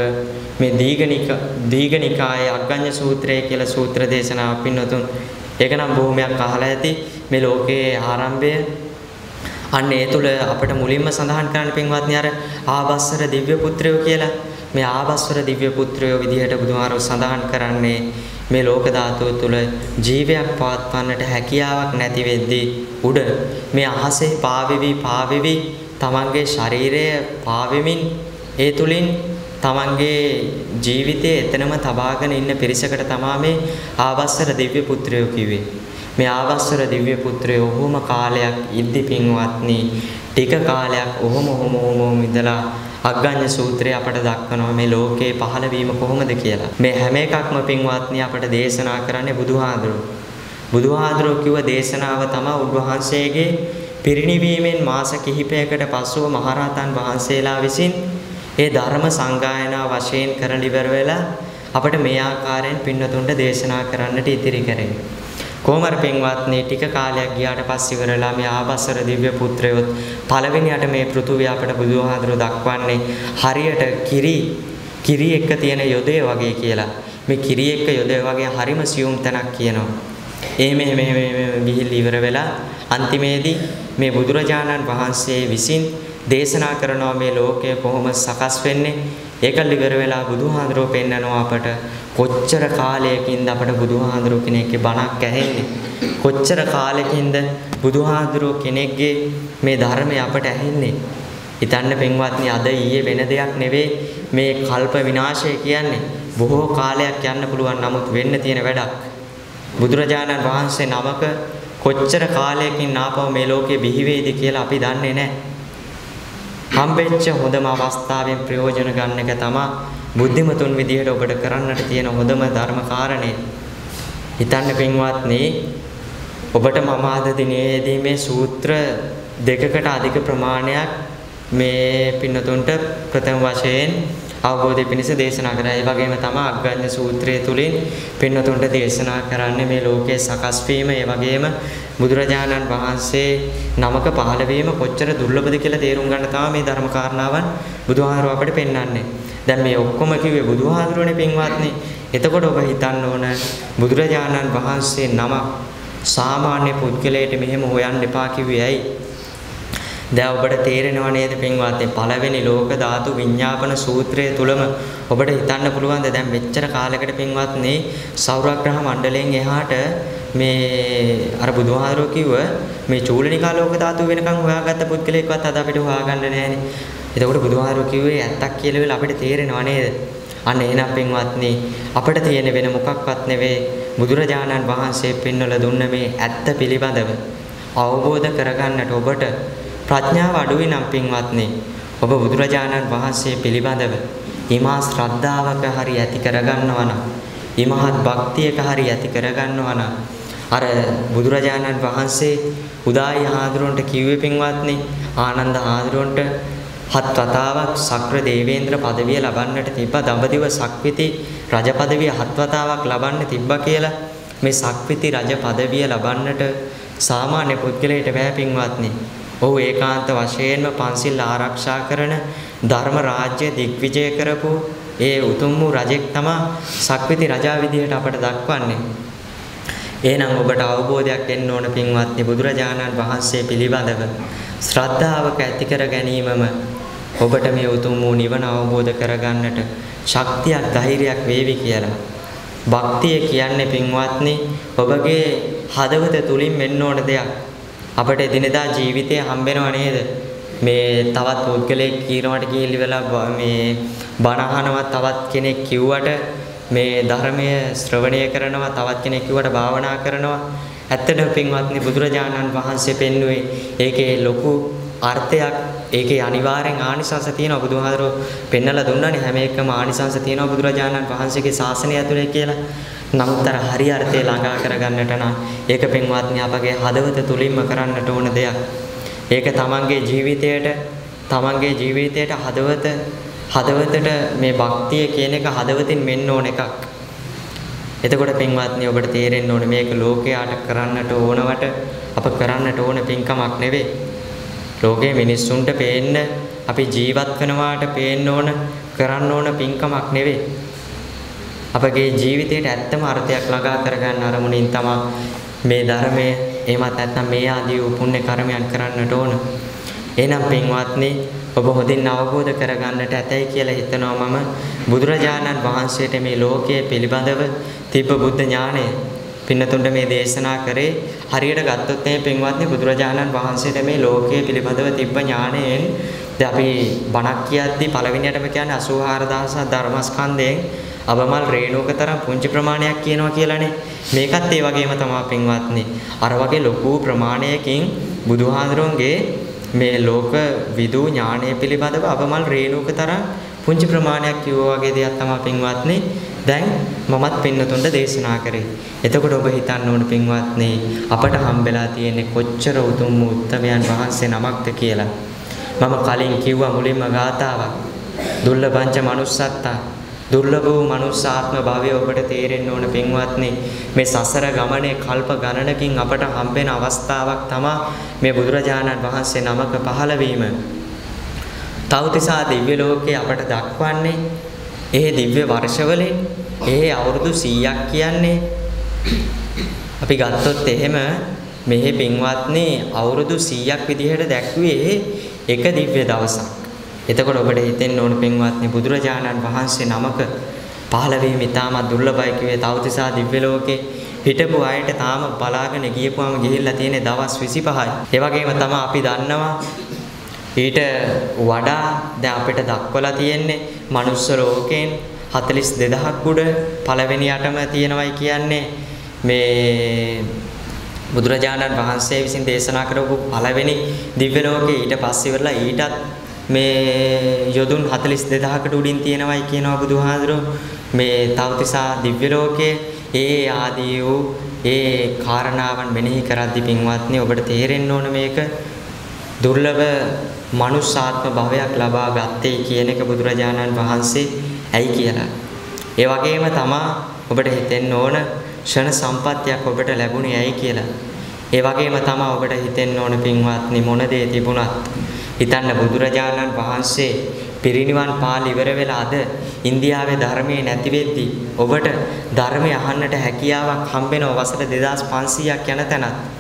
මේ දීඝනික දීඝනිකායේ අග්ගඤ්ඤ සූත්‍රය කියලා සූත්‍ර දේශනාවක් පින්නතුන්. ඒක නම් බොහොමයක් අහලා ඇති මේ ලෝකයේ ආරම්භය. අන්න ඒ තුල අපිට මුලින්ම සඳහන් කරන්න පින්වත්නි අර ආබස්සර දිව්‍ය පුත්‍රයෝ කියලා. මේ ආබස්සර දිව්‍ය පුත්‍රයෝ විදිහට බුදුහාරෝ සඳහන් කරන්නේ මේ ලෝක ධාතුව තුල ජීවයක් පවත්වන්නට හැකියාවක් නැති වෙද්දී උඩ මේ අහසේ පාවෙවි පාවෙවි තමන්ගේ ශරීරය පාවෙමින් ඒ තුලින් තමන්ගේ ජීවිතයේ එතනම තබාගෙන ඉන්න පිරිසකට තමා මේ ආවස්සර දිව්‍ය පුත්‍රයෝ කිව්වේ. මේ ආවස්සර දිව්‍ය පුත්‍රයෝ ඔහොම කාලයක් ඉද්දි පින්වත්නි ටික කාලයක් ඔහොම ඔහොම ඔහොම ඉඳලා අග්ගඤ්ඤ සූත්‍රය අපට දක්වනවා මේ ලෝකේ පහළ වීම කොහොමද කියලා. මේ හැම එකක්ම පින්වත්නි අපට දේශනා කරන්නේ බුදුහාඳුරෝ. බුදුහාඳුරෝ කිව්ව දේශනාව තමයි උන්වහන්සේගේ පිරිණිවීමෙන් මාස කිහිපයකට පසුව මහරහතන් වහන්සේලා විසින් ඒ ධර්ම සංගායනා වශයෙන් කරන ඉවර වෙලා අපට මේ ආකාරයෙන් පින්නතුන්ට දේශනා කරන්නට ඉතිරි කරේ. කොමර පින්වත්නි ටික කාලයක් ගියාට පස්සේ ඉවරලා මේ ආවසර දිව්‍ය පුත්‍රයොත් පළවෙනියට මේ පෘථුවිය අපට බුදුහාඳුර දක්වන්නේ හරියට කිරි කිරි එක්ක තියෙන යොදේ වගේ කියලා. මේ කිරි එක්ක යොදේ වගේ හරිම සියුම් තැනක් කියනවා. එහෙම එහෙම එහෙම ගිහිල්ලා ඉවර වෙලා අන්තිමේදී මේ බුදුරජාණන් වහන්සේ විසින් දේශනා කරනවා මේ ලෝකය කොහොම සකස් වෙන්නේ. ඒකල් ඉවර වෙලා බුදුහාඳුරෝ පෙන්නනවා අපට කොච්චර කාලයකින්ද අපට බුදුහාඳුරෝ කෙනෙක්ගේ බණක් ඇහෙන්නේ. කොච්චර කාලෙකින්ද බුදුහාඳුරෝ කෙනෙක්ගේ මේ ධර්මය අපට ඇහෙන්නේ. හිතන්න පින්වත්නි අද ඊයේ වෙන දෙයක් නෙවෙයි මේ කල්ප විනාශය කියන්නේ. බොහෝ කාලයක් යන්න පුළුවන් නමුත් වෙන්න තියෙන වැඩක්. බුදුරජාණන් වහන්සේ නමක කොච්චර කාලයකින් ආපහු මේ ලෝකේ බිහි වෙයිද කියලා අපි දන්නේ නැහැ. හම්බෙච්ච හොඳම අවස්ථාවෙන් ප්‍රයෝජන ගන්න එක තමයි බුද්ධිමතුන් විදිහට ඔබට කරන්නට තියෙන හොඳම ධර්ම කාරණේ. හිතන්න පින්වත්නි ඔබට මම අද දිනේදී මේ සූත්‍ර දෙකකට අධික ප්‍රමාණයක් මේ පින්නතුන්ට ප්‍රථම වශයෙන් අවබෝධය පිණිස දේශනා කරා. ඒ වගේම තමයි අග්ගඤ්ඤ සූත්‍රය තුලින් පින්නතුන්ට දේශනා කරන්නේ මේ ලෝකයේ සකස් වීම, ඒ වගේම බුදුරජාණන් වහන්සේ නමක පහළ වීම කොච්චර දුර්ලභද කියලා තේරුම් ගන්න තමයි මේ ධර්ම කාරණාවන් බුදුහාමුදුරුවෝ අපිට පෙන්වන්නේ. දැන් මේ ඔක්කොම කිව්වේ බුදුහාමුදුරුවනේ පින්වත්නි. එතකොට ඔබ හිතන්න ඕන බුදුරජාණන් වහන්සේ නම සාමාන්‍ය පුද්ගලයාට මෙහෙම හොයන්න එපා කිව්වේ ඇයි? දැන් ඔබට තේරෙනව නේද පින්වත්නි? පළවෙනි ලෝක ධාතු විඤ්ඤාපන සූත්‍රය තුලම ඔබට හිතන්න පුළුවන්ද? දැන් මෙච්චර කාලයකට පින්වත්නි සෞරග්‍රහ මණ්ඩලයෙන් එහාට මේ අර බුදුහාරෝ කිව්ව මේ චූලනිකා ලෝක ධාතු වෙනකන් හොයාගත්ත පුද්ගලයෙක්වත් අද අපිට හොයාගන්න නැහැනේ එතකොට බුදුහාරු කිව්වේ ඇත්තක් කියලා වෙලා අපිට තේරෙනව නේද? අන්න එහෙනම් පින්වත්නි අපිට තියෙන වෙන මොකක්වත් නෙවෙයි බුදුරජාණන් වහන්සේ පෙන්වලා දුන්න මේ ඇත්ත පිළිබඳව අවබෝධ කරගන්නට ඔබට ප්‍රඥාව අඩුයි නම් පින්වත්නි ඔබ බුදුරජාණන් වහන්සේ පිළිබඳව ඊමා ශ්‍රද්ධාවක හරි ඇති කරගන්නවා නම් ඊමහත් භක්තියක හරි ඇති කරගන්නවා නම් අර බුදුරජාණන් වහන්සේ උදායි හාමුදුරන්ට කිව්වේ පින්වත්නි ආනන්ද හාමුදුරන්ට හත් වතාවක් සක්‍ර දේවේන්ද්‍ර পদවිය ලබන්නට තිබ්බා දඹදිව සක්විති රජ পদවිය හත් වතාවක් ලබන්න තිබ්බා කියලා මේ සක්විති රජ পদවිය ලබන්නට සාමාන්‍ය පුද්ගලයෙට බෑ පින්වත්නි. ඔහු ඒකාන්ත වශයෙන්ම පන්සිල් ආරක්ෂා කරන ධර්ම රාජ්‍ය දිග්විජය කරපු ඒ උතුම් වූ රජෙක් තමා සක්විති රජා විදිහට අපට දක්වන්නේ. එහෙනම් ඔබට අවබෝධයක් එන්න ඕන පින්වත්නි බුදුරජාණන් වහන්සේ පිළිබඳව ශ්‍රද්ධාවක ඇති කර ගැනීමම ඔබට මේ උතුම් වූ නිවන අවබෝධ කරගන්නට ශක්තියක් ධෛර්යයක් වේවි කියලා. භක්තිය කියන්නේ පින්වත්නි ඔබගේ හදවත තුලින් වෙන්න ඕන දෙයක්. අපට එදිනෙදා ජීවිතේ හම්බෙනව නේද? මේ තවත් පුද්ගලයෙක් කියනවට කියලා වෙලා මේ බණ අහනවා තවත් කෙනෙක් කිව්වට මේ ධර්මය ශ්‍රවණය කරනවා තවත් කෙනෙක් කිව්වට භාවනා කරනවා ඇත්තටම පින්වත්නි බුදුරජාණන් වහන්සේ පෙන්වුවේ ඒකේ ලොකු අර්ථයක් ඒකේ අනිවාර්යෙන් ආනිසංස තියෙනවා බුදුහාරෝ පෙන්නලා දුන්නානේ හැම එකම ආනිසංස තියෙනවා බුදුරජාණන් වහන්සේගේ ශාසනය ඇතුලේ කියලා. නමුත් අර හරි අර්ථය ළඟා කරගන්නට නම් ඒක පින්වත්නි අපගේ හදවත තුලින්ම කරන්නට ඕන දෙයක්. ඒක තමන්ගේ ජීවිතයට තමන්ගේ ජීවිතයට හදවත හදවතට මේ භක්තිය කියන එක හදවතින් මෙන්න ඕන එකක්. එතකොට පින්වත්නි ඔබට තේරෙන්න ඕනේ මේක ලෝකයට කරන්නට ඕනවට අප කරන්නට ඕන පින්කමක් නෙවෙයි. ලෝකයේ මිනිස්සුන්ට පේන්න අපි ජීවත් වෙනවාට පේන්න ඕන කරන්න ඕන පින්කමක් නෙවෙයි. අපගේ ජීවිතයට ඇත්තම අර්ථයක් ළඟා කරගන්න අරමුණින් තමයි මේ ධර්මයේ එහෙමත් නැත්නම් මේ ආදී වූ පුණ්‍ය කර්මයන් කරන්නට ඕන. එහෙනම් පින්වත්නි ඔබ හොඳින් අවබෝධ කරගන්නට ඇතයි කියලා හිතනවා මම බුදුරජාණන් වහන්සේට මේ ලෝකයේ පිළිබඳව තිබ්බ බුද්ධ ඥානය පින්නතුන්ට මේ දේශනා කරේ හරියට ගත්තොත් මේ පින්වත්නි බුදුරජාණන් වහන්සේට මේ ලෝකයේ පිළිබඳව තිබ්බ ඥානයෙන් දැන් අපි බණක් කියද්දී පළවෙනියටම කියන්නේ 84000 ධර්මස්කන්ධයෙන් අවමල් රේණුකතරම් පුංචි ප්‍රමාණයක් කියනවා කියලානේ මේකත් ඒ වගේම තමයි පින්වත්නි අර වගේ ලොකු ප්‍රමාණයකින් බුදුහාඳුරන්ගේ මේ ලෝක විදූ ඥානය පිළිබඳව අවමල් රේණුකතරම් පුංචි ප්‍රමාණයක් කිව්වා වගේ දෙයක් තමයි පින්වත්නි දැන් මමත් පින්නතුන්ට දේශනා කරේ. එතකොට ඔබ හිතන්න ඕන පින්වත්නි අපට හම්බෙලා තියෙන්නේ කොච්චර උතුම් උත්තමයන් වහන්සේ නමක්ද කියලා. මම කලින් කිව්වා මුලින්ම ගාතාවක්. දුර්ලභංච manussත්තා දුර්ලභ වූ මනුස්සාත්ම භාවය ඔබට තේරෙන්න ඕන පින්වත්නි මේ සසර ගමනේ කල්ප ගණනකින් අපට හම්බෙන අවස්ථාවක් තමයි මේ බුදුරජාණන් වහන්සේ නමක පහළ වීම. තවතිසා දිව්‍ය ලෝකේ අපට දක්වන්නේ ඒ දිව්‍ය වර්ෂවලින් ඒ අවුරුදු 100ක් කියන්නේ අපි ගත්තොත් එහෙම මෙහි පින්වත්නි අවුරුදු 100ක් විදිහට දැක්ුවේ එක දිව්‍ය දවසක්. එතකොට ඔබට හිතෙන්න ඕන පින්වත්නි බුදුරජාණන් වහන්සේ නමක පහළ වීම ඉතාමත් දුර්ලභයි කිව්වේ තවතිසා දිව්‍ය ලෝකේ හිටපු අයට තාම බලාගෙන ගියපුවම ගිහිල්ලා තියෙන දවස් 25යි. ඒ වගේම තමයි අපි දන්නවා ඊට වඩා දැන් අපිට දක්වලා තියෙන්නේ මනුස්ස ලෝකයෙන් 42000ක් උඩ පළවෙනියටම තියෙනවයි කියන්නේ මේ බුදුරජාණන් වහන්සේ විසින් දේශනා කරපු පළවෙනි දිව්‍ය ලෝකේ ඊට පස්සේ ඉවරලා ඊටත් මේ යොදුන් 42000කට උඩින් තියෙනවයි කියනවා බුදුහාඳුරෝ මේ තවතිසා දිව්‍ය ලෝකයේ ඒ ආදී වූ ඒ කාරණාවන් මෙනෙහි කරද්දී පින්වත්නි ඔබට තේරෙන්න ඕන මේක දුර්ලභ මනුස්සාත්ම භවයක් ලබා ගත්තේ කියන එක බුදුරජාණන් වහන්සේ ඇයි කියලා. ඒ වගේම තමා ඔබට හිතෙන්න ඕන ෂණ සම්පත්තියක් ඔබට ලැබුණේ ඇයි කියලා. ඒ වගේම තමා ඔබට හිතෙන්න ඕන පින්වත්නි මොන දේ තිබුණත් හිතන්න බුදුරජාණන් වහන්සේ පිරිනිවන් පාල ඉවර වෙලා අද ඉන්දියාවේ ධර්මයේ නැති වෙද්දී ඔබට ධර්මය අහන්නට හැකියාවක් හම්බෙනව වසර 2500ක් යන තැනත්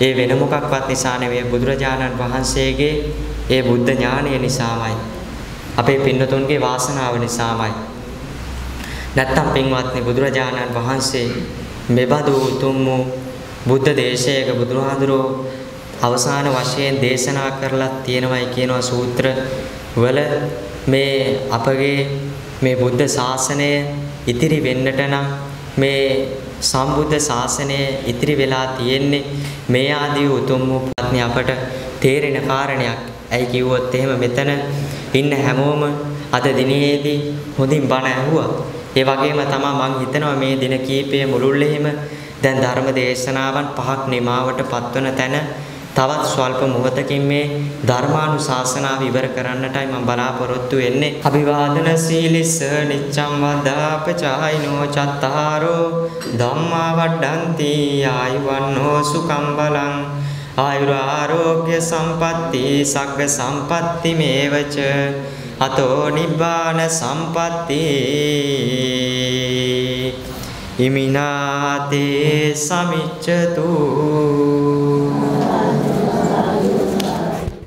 ඒ වෙන මොකක්වත් නිසා නෙවෙයි බුදුරජාණන් වහන්සේගේ ඒ බුද්ධ ඥානය නිසාමයි. අපේ පින්නතුන්ගේ වාසනාව නිසාමයි. නැත්තම් පින්වත්නි බුදුරජාණන් වහන්සේ මෙබඳු උතුම් වූ බුද්ධ දේශයක බුදුහාඳුරෝ අවසාන වශයෙන් දේශනා කරලා තියෙනවයි කියනවා සූත්‍ර වල මේ අපගේ මේ බුද්ධ ශාසනය ඉතිරි වෙන්නට නම් මේ සම්බුද්ධ ශාසනය ඉතිරි වෙලා තියෙන්නේ මේ ආදී උතුම් වූ ප්‍රඥා අපට තේරෙන කාරණයක්. ඇයි කිව්වොත් එහෙම මෙතන ඉන්න හැමෝම අද දිනේදී හොඳින් බණ ඇහුවා. ඒ වගේම තමයි මං හිතනවා මේ දින කීපයේ මුළුල්ලේම දැන් ධර්ම දේශනාවන් පහක් නිමාවට පත්වන තැන තවත් ස්වල්ප මොහොතකින් මේ ධර්මානුශාසනාව ඉවර කරන්නටයි මම බලාපොරොත්තු වෙන්නේ. අභිවාදන සීලිස නිච්ඡම් වදාපචායිනෝ චත්තාරෝ ධම්මා වඩ්ඩಂತಿ ආයුවන්නෝ සුකම් බලං ආයුරාෝග්‍ය සම්පatti සග්ග සම්පatti මේවච අතෝ නිබ්බාන සම්පatti. ඉමිනාතේ සමිච්ඡතු.